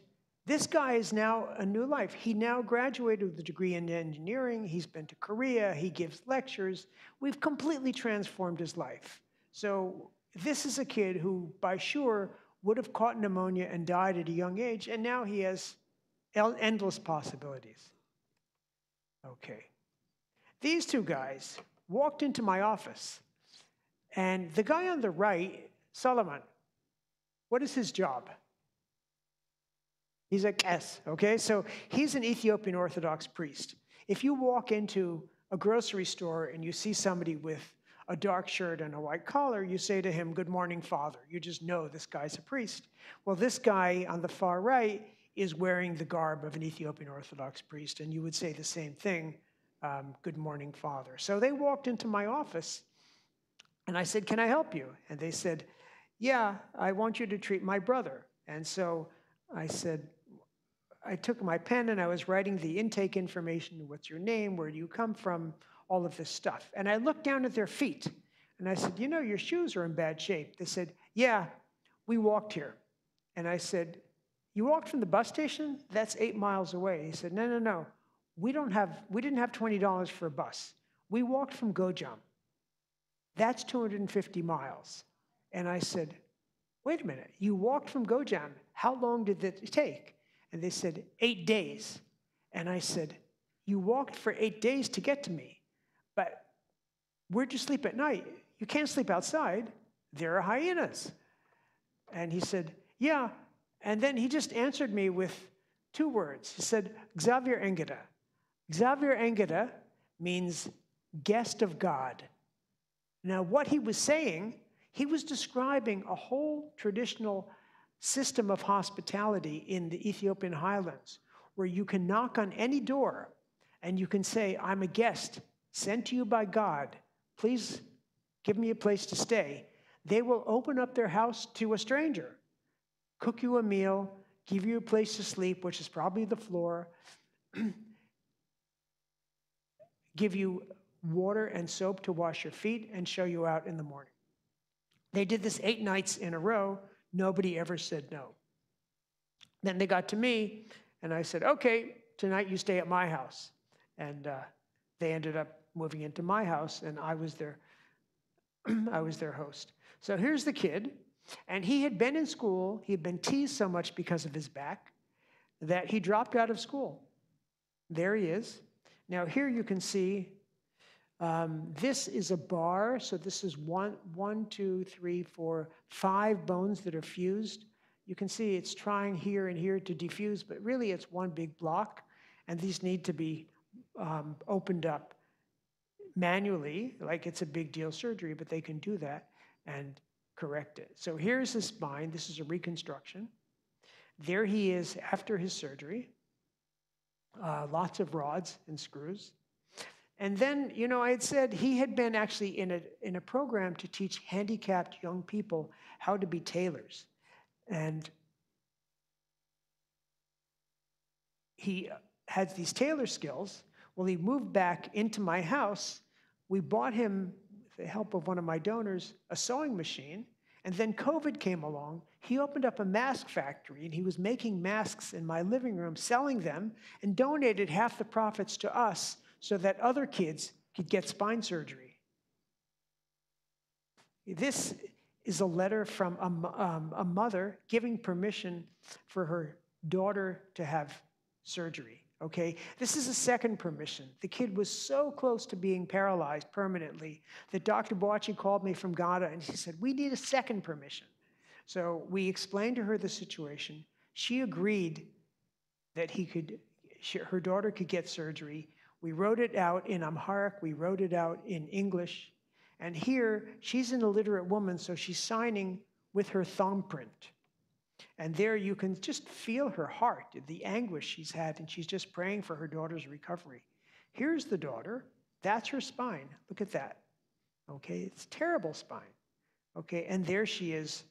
this guy is now a new life. He now graduated with a degree in engineering. He's been to Korea. He gives lectures. We've completely transformed his life. So, this is a kid who, by sure, would have caught pneumonia and died at a young age, and now he has endless possibilities. Okay. These two guys walked into my office, and the guy on the right, Solomon, what is his job? He's a Kes, okay? So he's an Ethiopian Orthodox priest. If you walk into a grocery store and you see somebody with a dark shirt and a white collar, you say to him, Good morning, Father. You just know this guy's a priest. Well, this guy on the far right is wearing the garb of an Ethiopian Orthodox priest, and you would say the same thing, um, Good morning, Father. So they walked into my office, and I said, Can I help you? And they said, Yeah, I want you to treat my brother. And so I said, I took my pen and I was writing the intake information. What's your name? Where do you come from? All of this stuff. And I looked down at their feet and I said, You know, your shoes are in bad shape. They said, Yeah, we walked here. And I said, You walked from the bus station? That's eight miles away. He said, No, no, no. We don't have, we didn't have $20 for a bus. We walked from Gojam. That's 250 miles. And I said, Wait a minute, you walked from Gojam. How long did it take? And they said, Eight days. And I said, You walked for eight days to get to me, but where'd you sleep at night? You can't sleep outside. There are hyenas. And he said, Yeah. And then he just answered me with two words. He said, Xavier Engeda. Xavier Engeda means guest of God. Now, what he was saying, he was describing a whole traditional system of hospitality in the Ethiopian highlands where you can knock on any door and you can say, I'm a guest sent to you by God. Please give me a place to stay. They will open up their house to a stranger, cook you a meal, give you a place to sleep, which is probably the floor, give you water and soap to wash your feet, and show you out in the morning. They did this eight nights in a row. Nobody ever said no. Then they got to me, and I said, okay, tonight you stay at my house. And uh, they ended up moving into my house, and I was their, I was their host. So here's the kid, and he had been in school. He had been teased so much because of his back that he dropped out of school. There he is. Now here you can see um, this is a bar, so this is one, one, two, three, four, five bones that are fused. You can see it's trying here and here to diffuse, but really it's one big block, and these need to be um, opened up manually, like it's a big deal surgery, but they can do that and correct it. So here's his spine. This is a reconstruction. There he is after his surgery. Uh, lots of rods and screws. And then, you know, I had said he had been actually in a, in a program to teach handicapped young people how to be tailors. And he had these tailor skills. Well, he moved back into my house. We bought him, with the help of one of my donors, a sewing machine. And then COVID came along. He opened up a mask factory and he was making masks in my living room, selling them, and donated half the profits to us so that other kids could get spine surgery. This is a letter from a, um, a mother giving permission for her daughter to have surgery. Okay, this is a second permission. The kid was so close to being paralyzed permanently that Dr. Boachie called me from Ghana and she said, We need a second permission. So we explained to her the situation. She agreed that he could, she, her daughter could get surgery. We wrote it out in Amharic, we wrote it out in English. And here, she's an illiterate woman, so she's signing with her thumbprint. And there you can just feel her heart, the anguish she's had, and she's just praying for her daughter's recovery. Here's the daughter. That's her spine. Look at that. Okay, it's terrible spine. Okay, and there she is.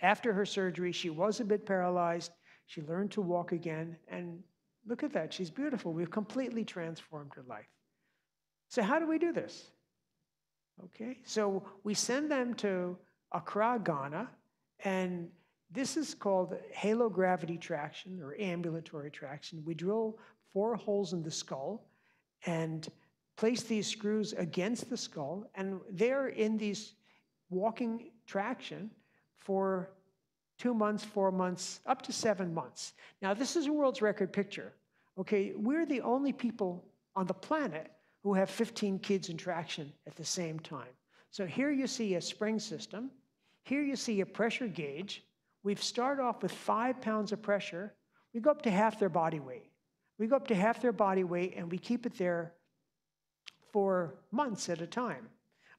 After her surgery, she was a bit paralyzed. She learned to walk again, and Look at that. She's beautiful. We've completely transformed her life. So, how do we do this? Okay, so we send them to Accra, Ghana, and this is called halo gravity traction or ambulatory traction. We drill four holes in the skull and place these screws against the skull, and they're in these walking traction for two months, four months, up to seven months. Now, this is a world's record picture. Okay, we're the only people on the planet who have 15 kids in traction at the same time. So here you see a spring system. Here you see a pressure gauge. We've started off with five pounds of pressure. We go up to half their body weight. We go up to half their body weight and we keep it there for months at a time.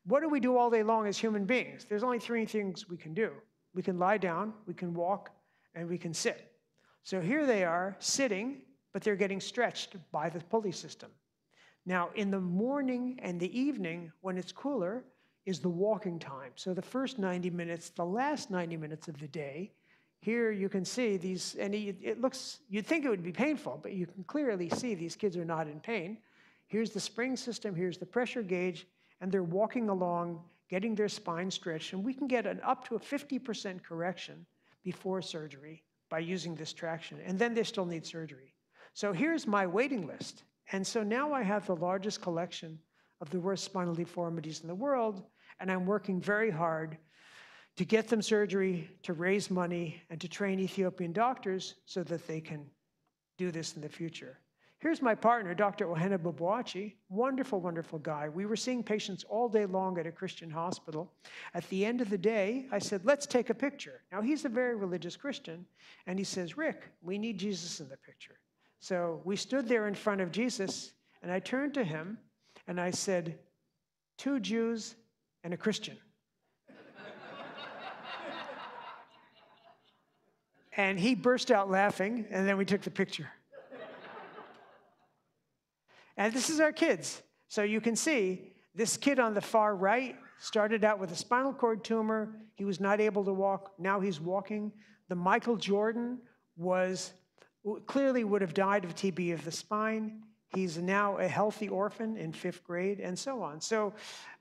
What do we do all day long as human beings? There's only three things we can do we can lie down, we can walk, and we can sit. So here they are sitting, but they're getting stretched by the pulley system. Now, in the morning and the evening, when it's cooler, is the walking time. So the first 90 minutes, the last 90 minutes of the day, here you can see these, and it looks, you'd think it would be painful, but you can clearly see these kids are not in pain. Here's the spring system, here's the pressure gauge, and they're walking along, getting their spine stretched, and we can get an up to a 50% correction before surgery by using this traction, and then they still need surgery. So here's my waiting list. And so now I have the largest collection of the worst spinal deformities in the world, and I'm working very hard to get them surgery, to raise money, and to train Ethiopian doctors so that they can do this in the future. Here's my partner, Dr. Ohene Boboachi, wonderful, wonderful guy. We were seeing patients all day long at a Christian hospital. At the end of the day, I said, let's take a picture. Now, he's a very religious Christian, and he says, Rick, we need Jesus in the picture. So we stood there in front of Jesus, and I turned to him and I said, two Jews and a Christian. And he burst out laughing, and then we took the picture. and this is our kids. So you can see this kid on the far right started out with a spinal cord tumor. He was not able to walk. Now he's walking. The Michael Jordan was clearly would have died of TB of the spine. He's now a healthy orphan in fifth grade, and so on. So,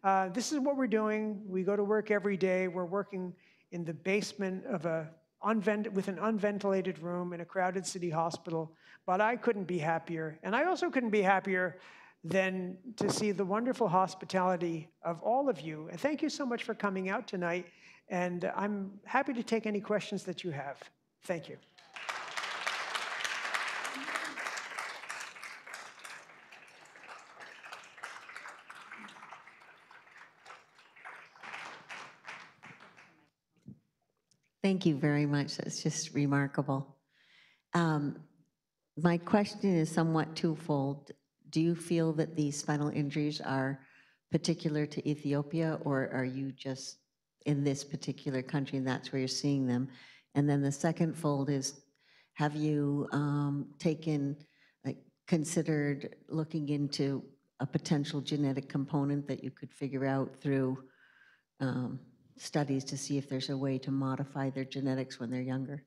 uh, this is what we're doing. We go to work every day. We're working in the basement of a unvent- with an unventilated room in a crowded city hospital. But I couldn't be happier, and I also couldn't be happier than to see the wonderful hospitality of all of you. And thank you so much for coming out tonight. And I'm happy to take any questions that you have. Thank you. Thank you very much. That's just remarkable. Um, My question is somewhat twofold. Do you feel that these spinal injuries are particular to Ethiopia, or are you just in this particular country and that's where you're seeing them? And then the second fold is, have you um, taken, like, considered looking into a potential genetic component that you could figure out through um, studies to see if there's a way to modify their genetics when they're younger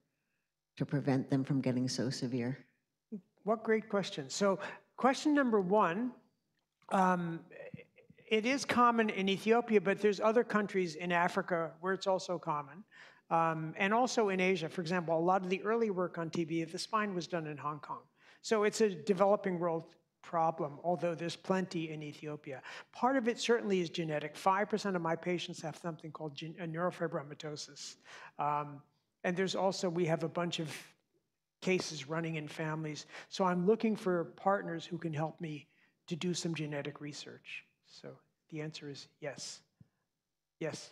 to prevent them from getting so severe? What great question. So, question number one um, it is common in Ethiopia, but there's other countries in Africa where it's also common. Um, and also in Asia, for example, a lot of the early work on TB of the spine was done in Hong Kong. So it's a developing world problem, although there's plenty in Ethiopia. Part of it certainly is genetic. 5% of my patients have something called uh, neurofibromatosis. Um, and there's also, we have a bunch of cases running in families. So I'm looking for partners who can help me to do some genetic research. So the answer is yes. Yes.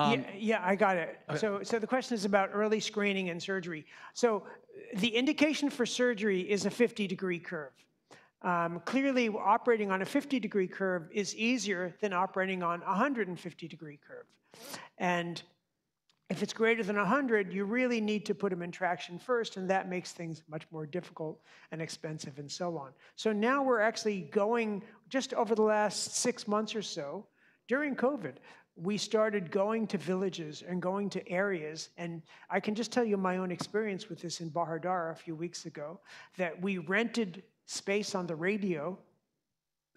Um, yeah, yeah, I got it. So, so the question is about early screening and surgery. So, the indication for surgery is a 50 degree curve. Um, clearly, operating on a 50 degree curve is easier than operating on a 150 degree curve. And if it's greater than 100, you really need to put them in traction first, and that makes things much more difficult and expensive and so on. So now we're actually going, just over the last six months or so, during COVID, we started going to villages and going to areas. And I can just tell you my own experience with this in Bahir Dar a few weeks ago that we rented space on the radio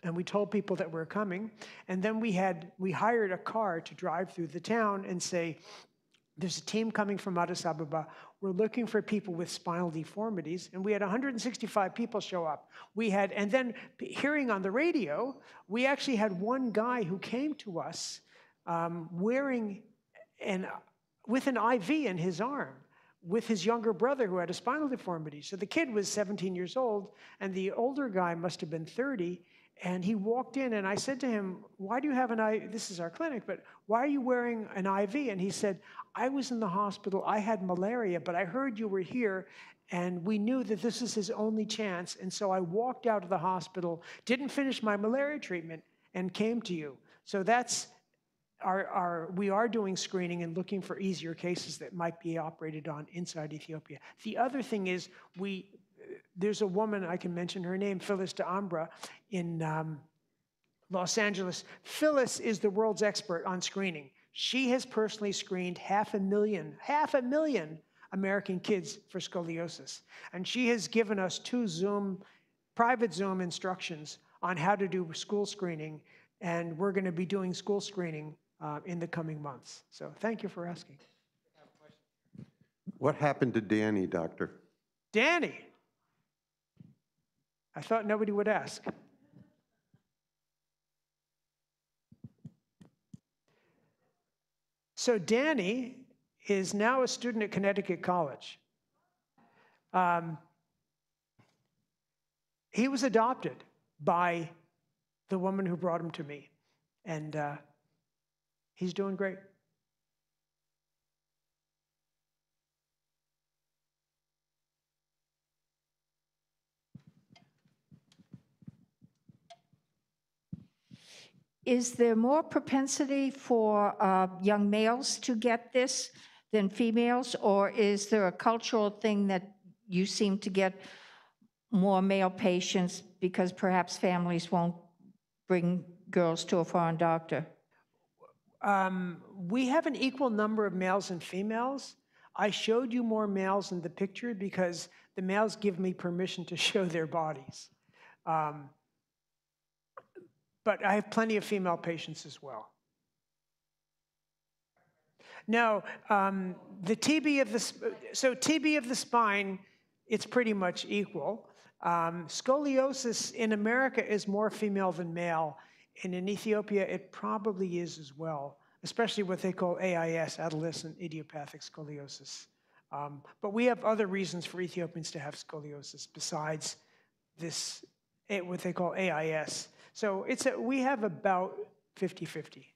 and we told people that we're coming. And then we had, we hired a car to drive through the town and say, there's a team coming from Addis Ababa. We're looking for people with spinal deformities. And we had 165 people show up. We had, and then hearing on the radio, we actually had one guy who came to us um, wearing an, with an IV in his arm with his younger brother who had a spinal deformity. So the kid was 17 years old, and the older guy must have been 30. And he walked in, and I said to him, Why do you have an IV? This is our clinic, but why are you wearing an IV? And he said, I was in the hospital, I had malaria, but I heard you were here, and we knew that this is his only chance. And so I walked out of the hospital, didn't finish my malaria treatment, and came to you. So that's are, are, we are doing screening and looking for easier cases that might be operated on inside Ethiopia. The other thing is, we, there's a woman, I can mention her name, Phyllis D'Ambra, in um, Los Angeles. Phyllis is the world's expert on screening. She has personally screened half a million, half a million American kids for scoliosis. And she has given us two Zoom, private Zoom instructions on how to do school screening. And we're going to be doing school screening uh, in the coming months. So thank you for asking. What happened to Danny, doctor? Danny. I thought nobody would ask. So Danny is now a student at Connecticut College. Um, he was adopted by the woman who brought him to me, and uh, he's doing great. Is there more propensity for uh, young males to get this than females? Or is there a cultural thing that you seem to get more male patients because perhaps families won't bring girls to a foreign doctor? Um, we have an equal number of males and females. I showed you more males in the picture because the males give me permission to show their bodies. Um, but I have plenty of female patients as well. No, um, the TB of the so TB of the spine, it's pretty much equal. Um, scoliosis in America is more female than male, and in Ethiopia it probably is as well, especially what they call AIS, adolescent idiopathic scoliosis. Um, but we have other reasons for Ethiopians to have scoliosis besides this, eh, what they call AIS. So it's a, we have about 50 50.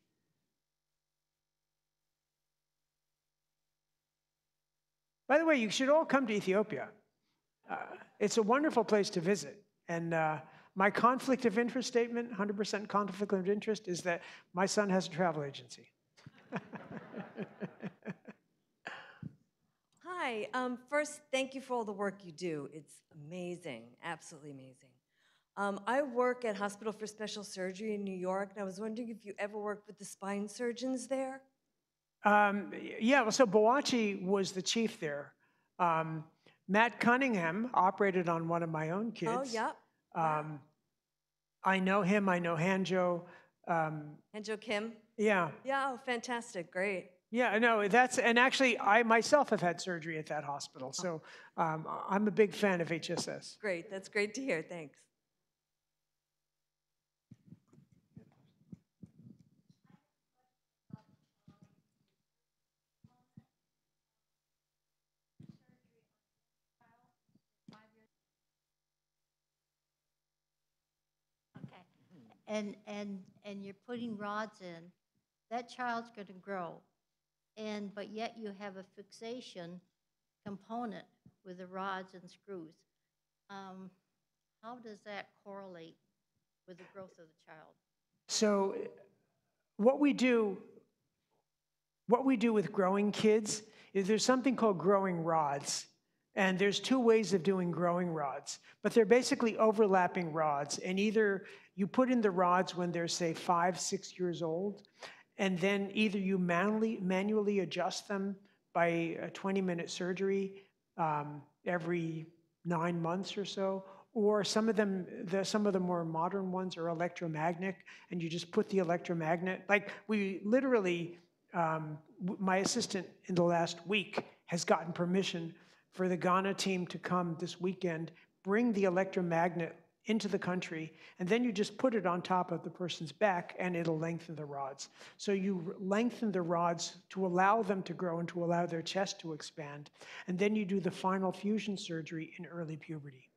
By the way, you should all come to Ethiopia. Uh, it's a wonderful place to visit. And uh, my conflict of interest statement, 100% conflict of interest, is that my son has a travel agency. Hi. Um, first, thank you for all the work you do. It's amazing, absolutely amazing. Um, I work at Hospital for Special Surgery in New York, and I was wondering if you ever worked with the spine surgeons there. Um, yeah, well, so Boachie was the chief there. Um, Matt Cunningham operated on one of my own kids. Oh, yep. Um, I know him. I know Hanjo. Um, And Joe Kim? yeah, Yeah, oh, fantastic, great. yeah. No, that's and actually, I myself have had surgery at that hospital, so um, I'm a big fan of HSS. Great, that's great to hear, thanks. And, and, and you're putting rods in, that child's going to grow. And, but yet you have a fixation component with the rods and screws. Um, How does that correlate with the growth of the child? So, what we do, what we do with growing kids is there's something called growing rods. And there's two ways of doing growing rods, but they're basically overlapping rods. And either you put in the rods when they're, say, five, six years old, and then either you manually, manually adjust them by a 20 minute surgery um, every nine months or so, or some of them, the, some of the more modern ones are electromagnetic, and you just put the electromagnet. Like we literally, um, my assistant in the last week has gotten permission for the Ghana team to come this weekend, bring the electromagnet into the country, and then you just put it on top of the person's back and it'll lengthen the rods. So you lengthen the rods to allow them to grow and to allow their chest to expand. And then you do the final fusion surgery in early puberty.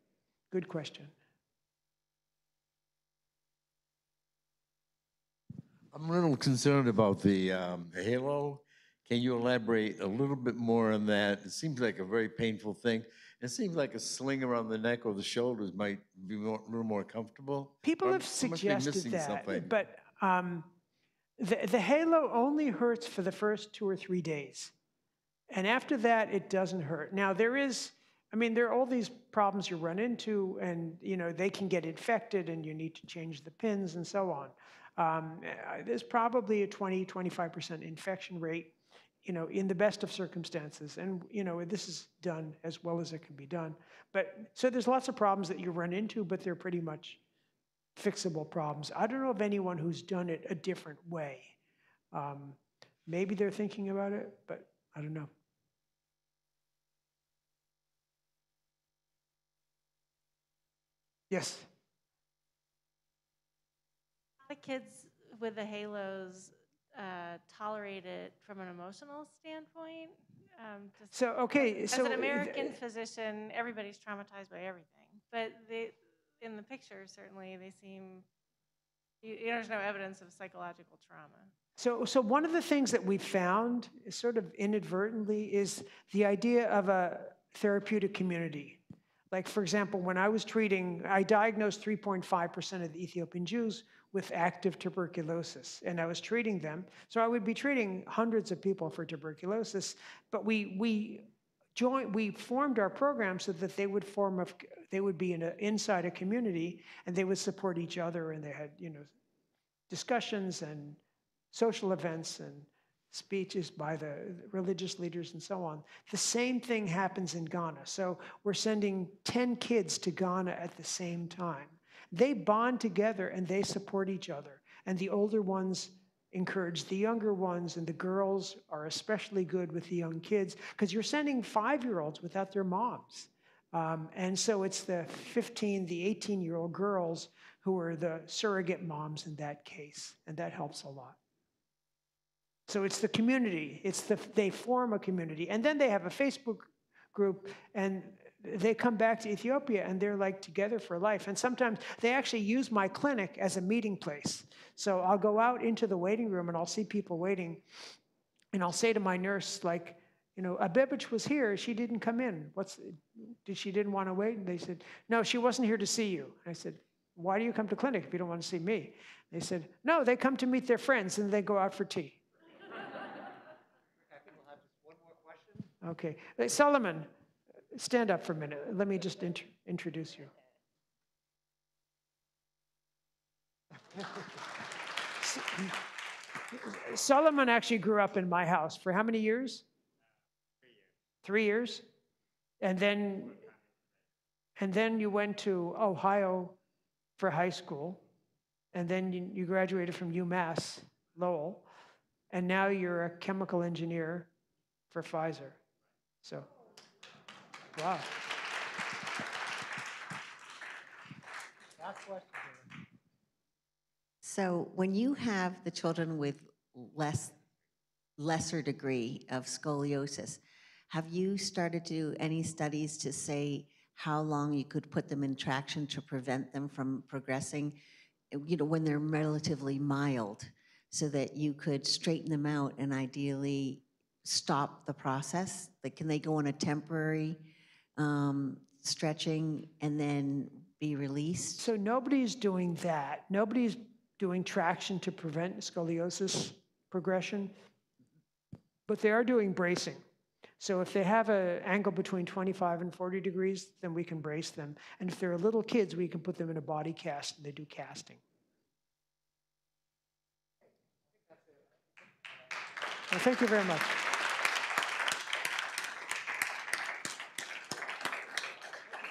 Good question. I'm a little concerned about the um, halo. Can you elaborate a little bit more on that? It seems like a very painful thing. It seems like a sling around the neck or the shoulders might be more, a little more comfortable. People Or have I must be suggested that, something. but um, The, the halo only hurts for the first two or three days. And after that, it doesn't hurt. Now, there is, I mean, there are all these problems you run into, and, you know, they can get infected, and you need to change the pins and so on. Um, there's probably a 20, 25% infection rate, you know, in the best of circumstances. And, you know, this is done as well as it can be done. But, so there's lots of problems that you run into, but they're pretty much fixable problems. I don't know of anyone who's done it a different way. Um, maybe they're thinking about it, but I don't know. Yes. the kids with the halos uh, tolerate it from an emotional standpoint? Um, So, okay, As so. an uh, American physician, everybody's traumatized by everything. But they, in the picture, certainly, they seem, you, you know, there's no evidence of psychological trauma. So, so one of the things that we found, sort of inadvertently, is the idea of a therapeutic community. Like, for example, when I was treating, I diagnosed 3.5% of the Ethiopian Jews with active tuberculosis, and I was treating them. So I would be treating hundreds of people for tuberculosis, but we we joined, we formed our program so that they would form a, they would be in a, inside a community, and they would support each other, and they had you know discussions and social events and speeches by the religious leaders and so on. The same thing happens in Ghana. So we're sending 10 kids to Ghana at the same time. They bond together and they support each other. And the older ones encourage the younger ones, and the girls are especially good with the young kids because you're sending five year olds without their moms. Um, and so it's the 15, the 18 year old girls who are the surrogate moms in that case, and that helps a lot. So it's the community. It's the they form a community, and then they have a Facebook group, and they come back to Ethiopia, and they're like together for life. And sometimes they actually use my clinic as a meeting place. So I'll go out into the waiting room, and I'll see people waiting, and I'll say to my nurse, like, you know, Abibich was here. She didn't come in. What's did she didn't want to wait? And they said, no, she wasn't here to see you. I said, why do you come to clinic if you don't want to see me? They said, no, they come to meet their friends and they go out for tea. Okay. Hey, Solomon, stand up for a minute. Let me just int- introduce you. Solomon actually grew up in my house for how many years? Three years. And then and then you went to Ohio for high school. And then you, you graduated from UMass Lowell. And now you're a chemical engineer for Pfizer. So, wow. So when you have the children with less, lesser degree of scoliosis, have you started to do any studies to say how long you could put them in traction to prevent them from progressing, you know, when they're relatively mild, so that you could straighten them out and ideally stop the process? Like, can they go on a temporary um, stretching and then be released? So nobody's doing that. Nobody's doing traction to prevent scoliosis progression, but they are doing bracing. So if they have an angle between 25 and 40 degrees, then we can brace them. And if they're little kids, we can put them in a body cast and they do casting. Well, thank you very much.